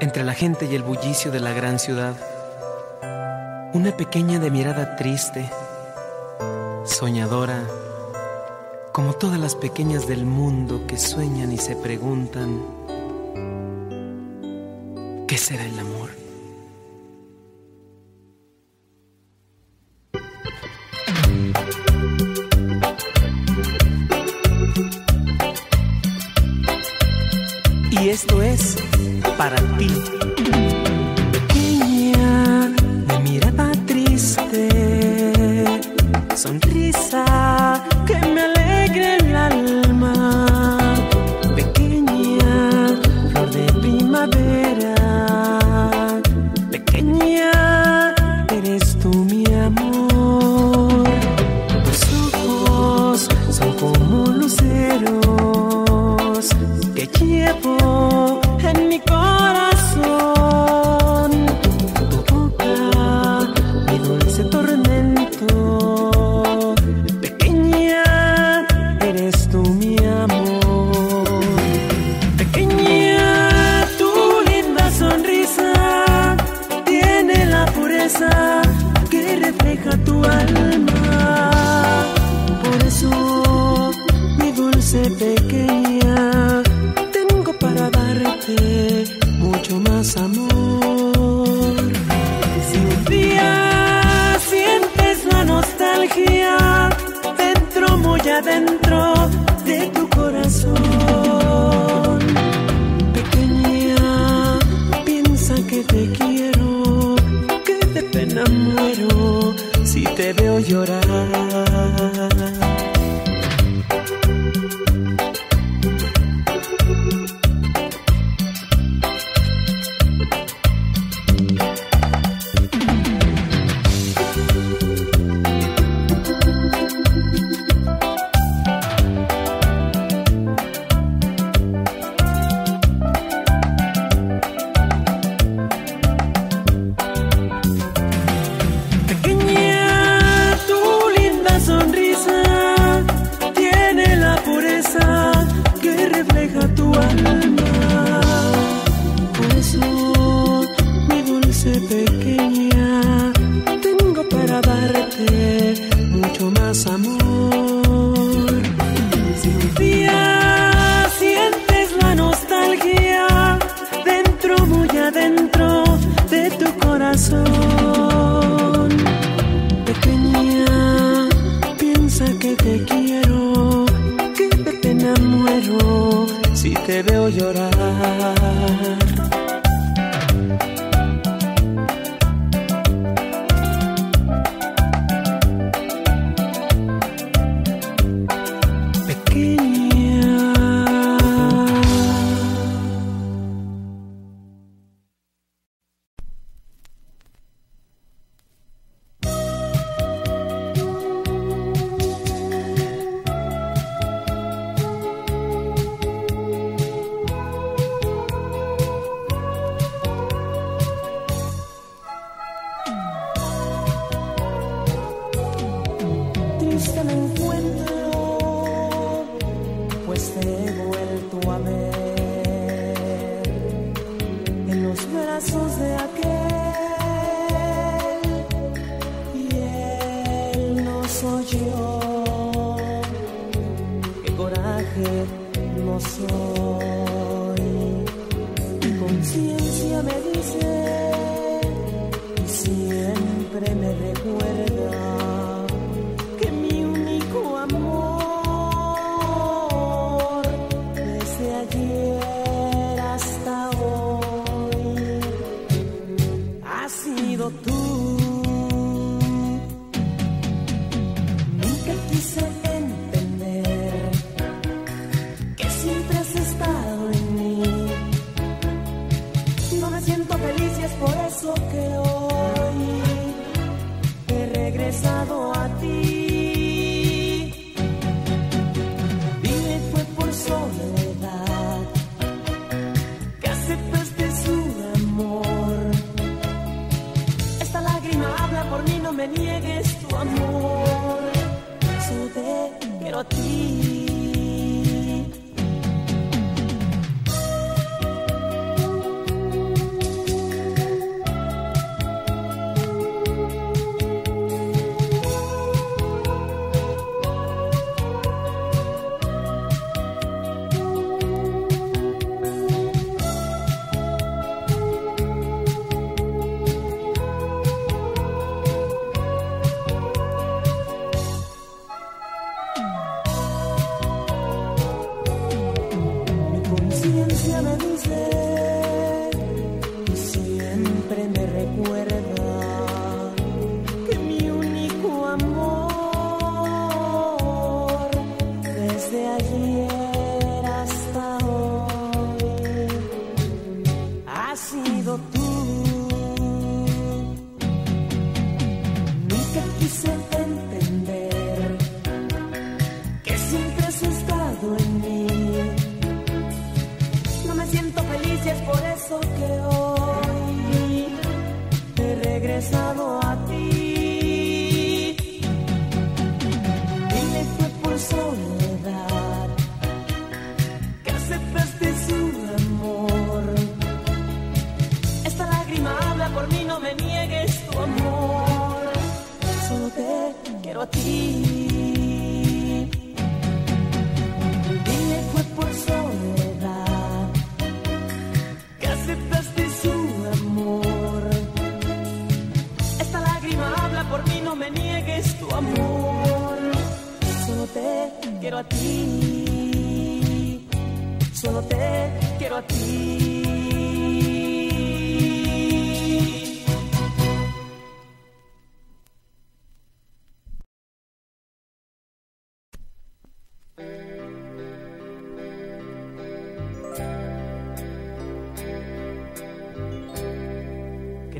entre la gente y el bullicio de la gran ciudad, una pequeña de mirada triste, soñadora, como todas las pequeñas del mundo que sueñan y se preguntan, ¿qué será el amor? es para ti. que te quiero, que de pena muero si te veo llorar.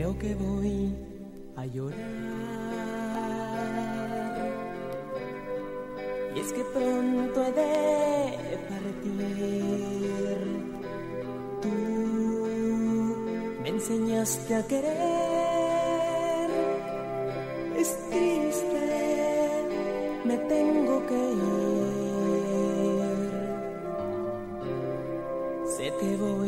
creo que voy a llorar. Y es que pronto de partir. Tú me enseñaste a querer. Es triste, me tengo que ir. Sé que voy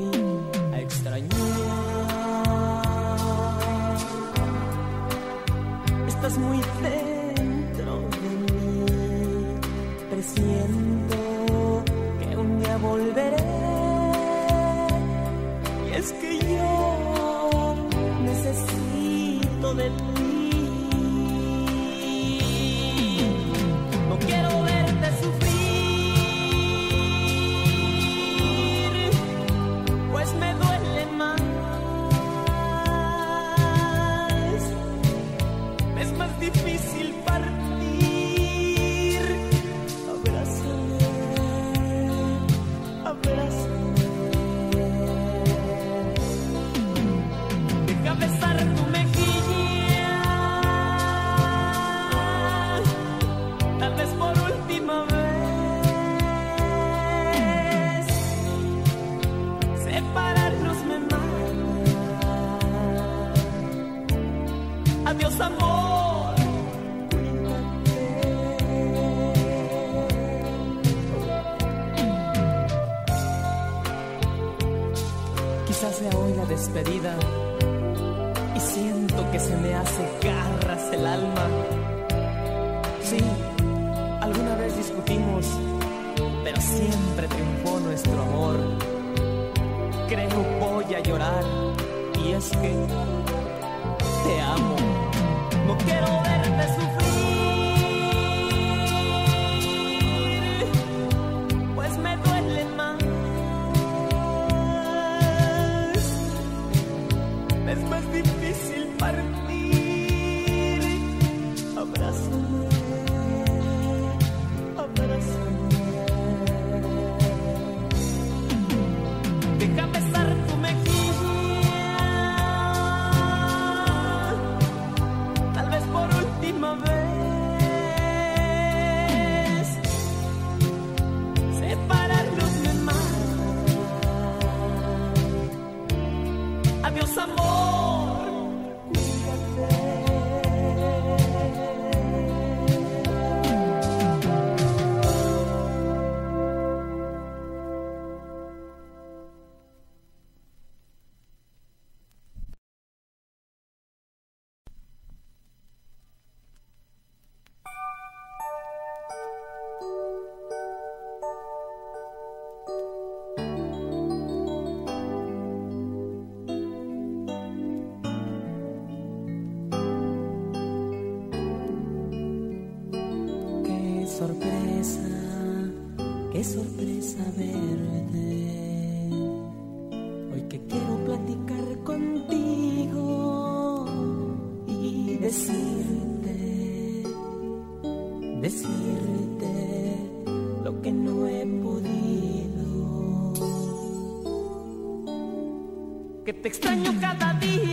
sonho cada dia.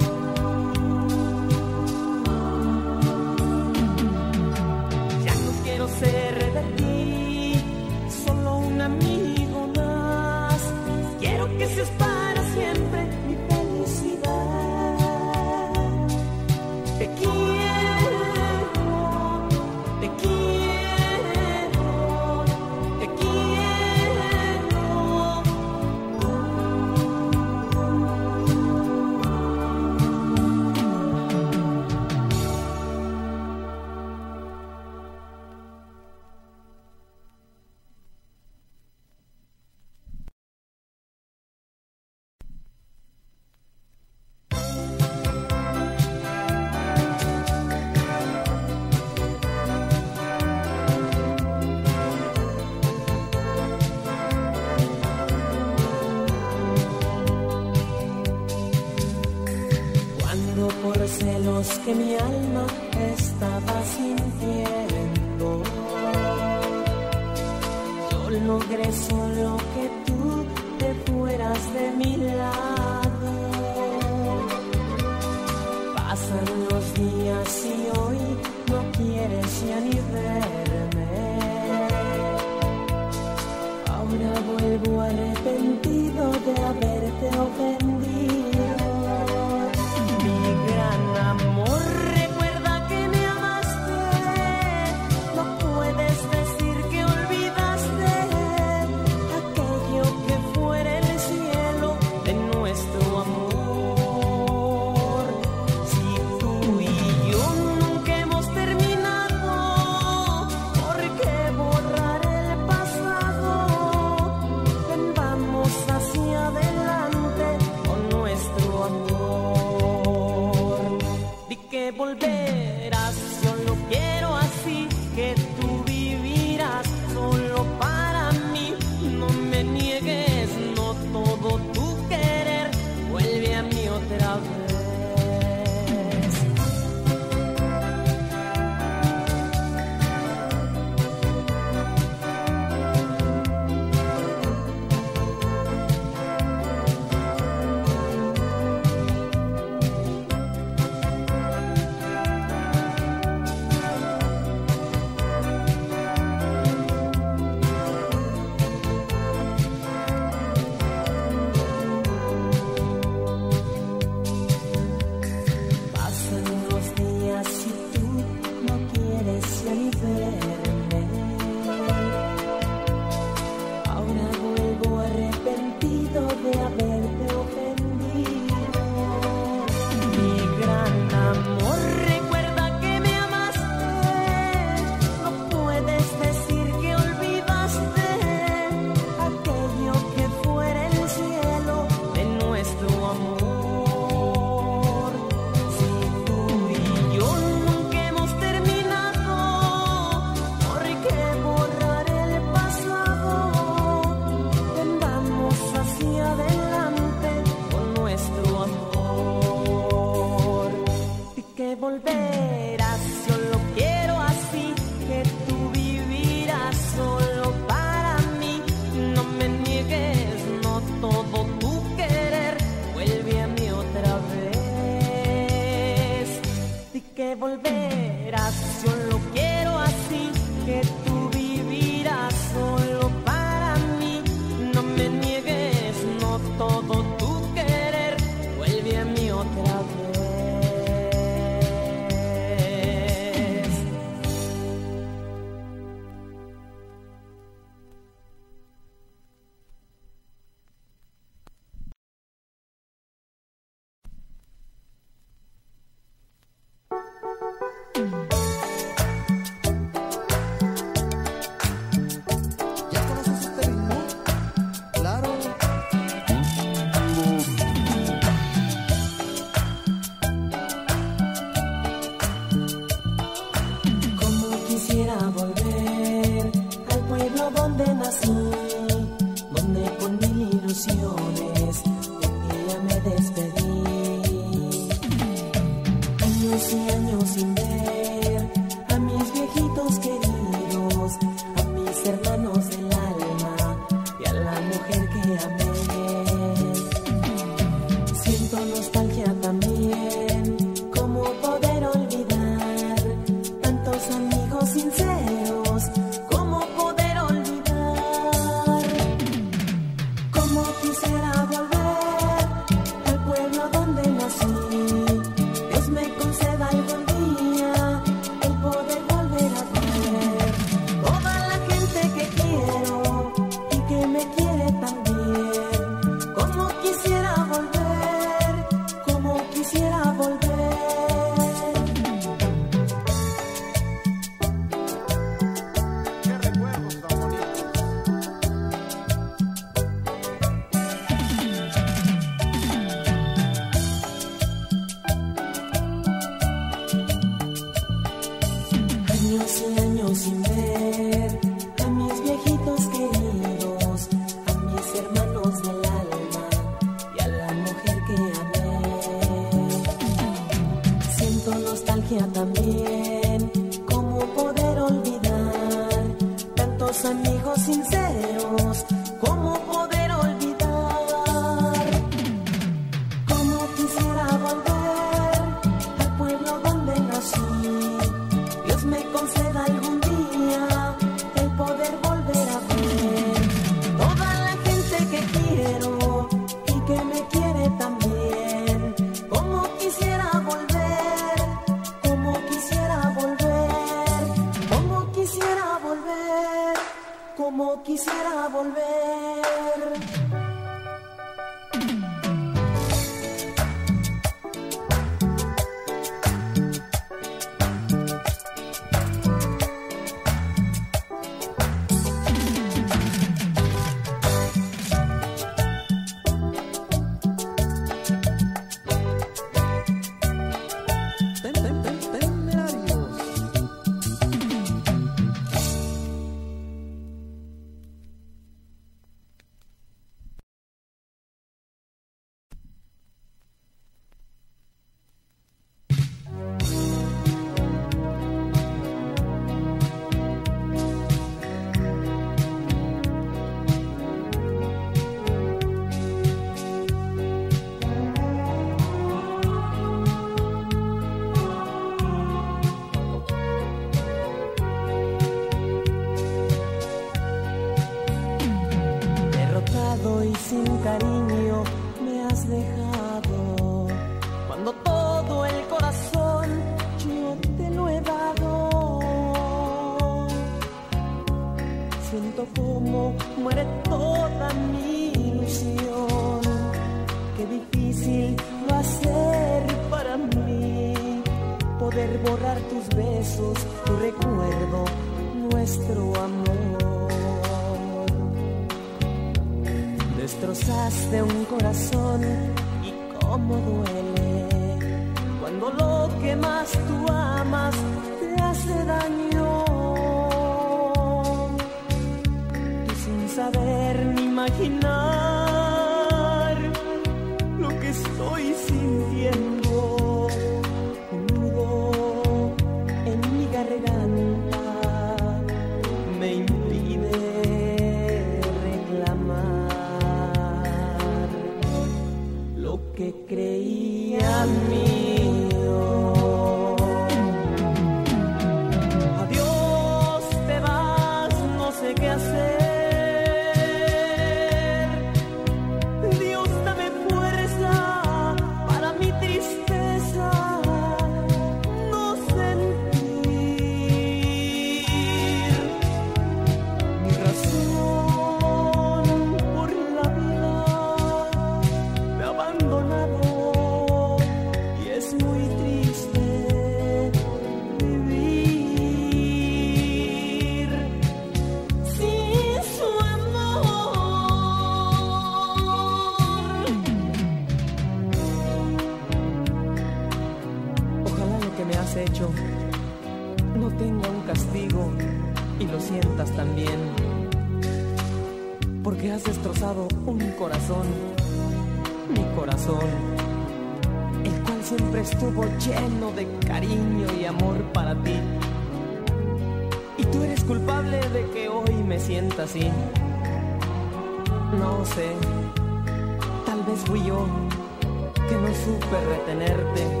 Supe retenerte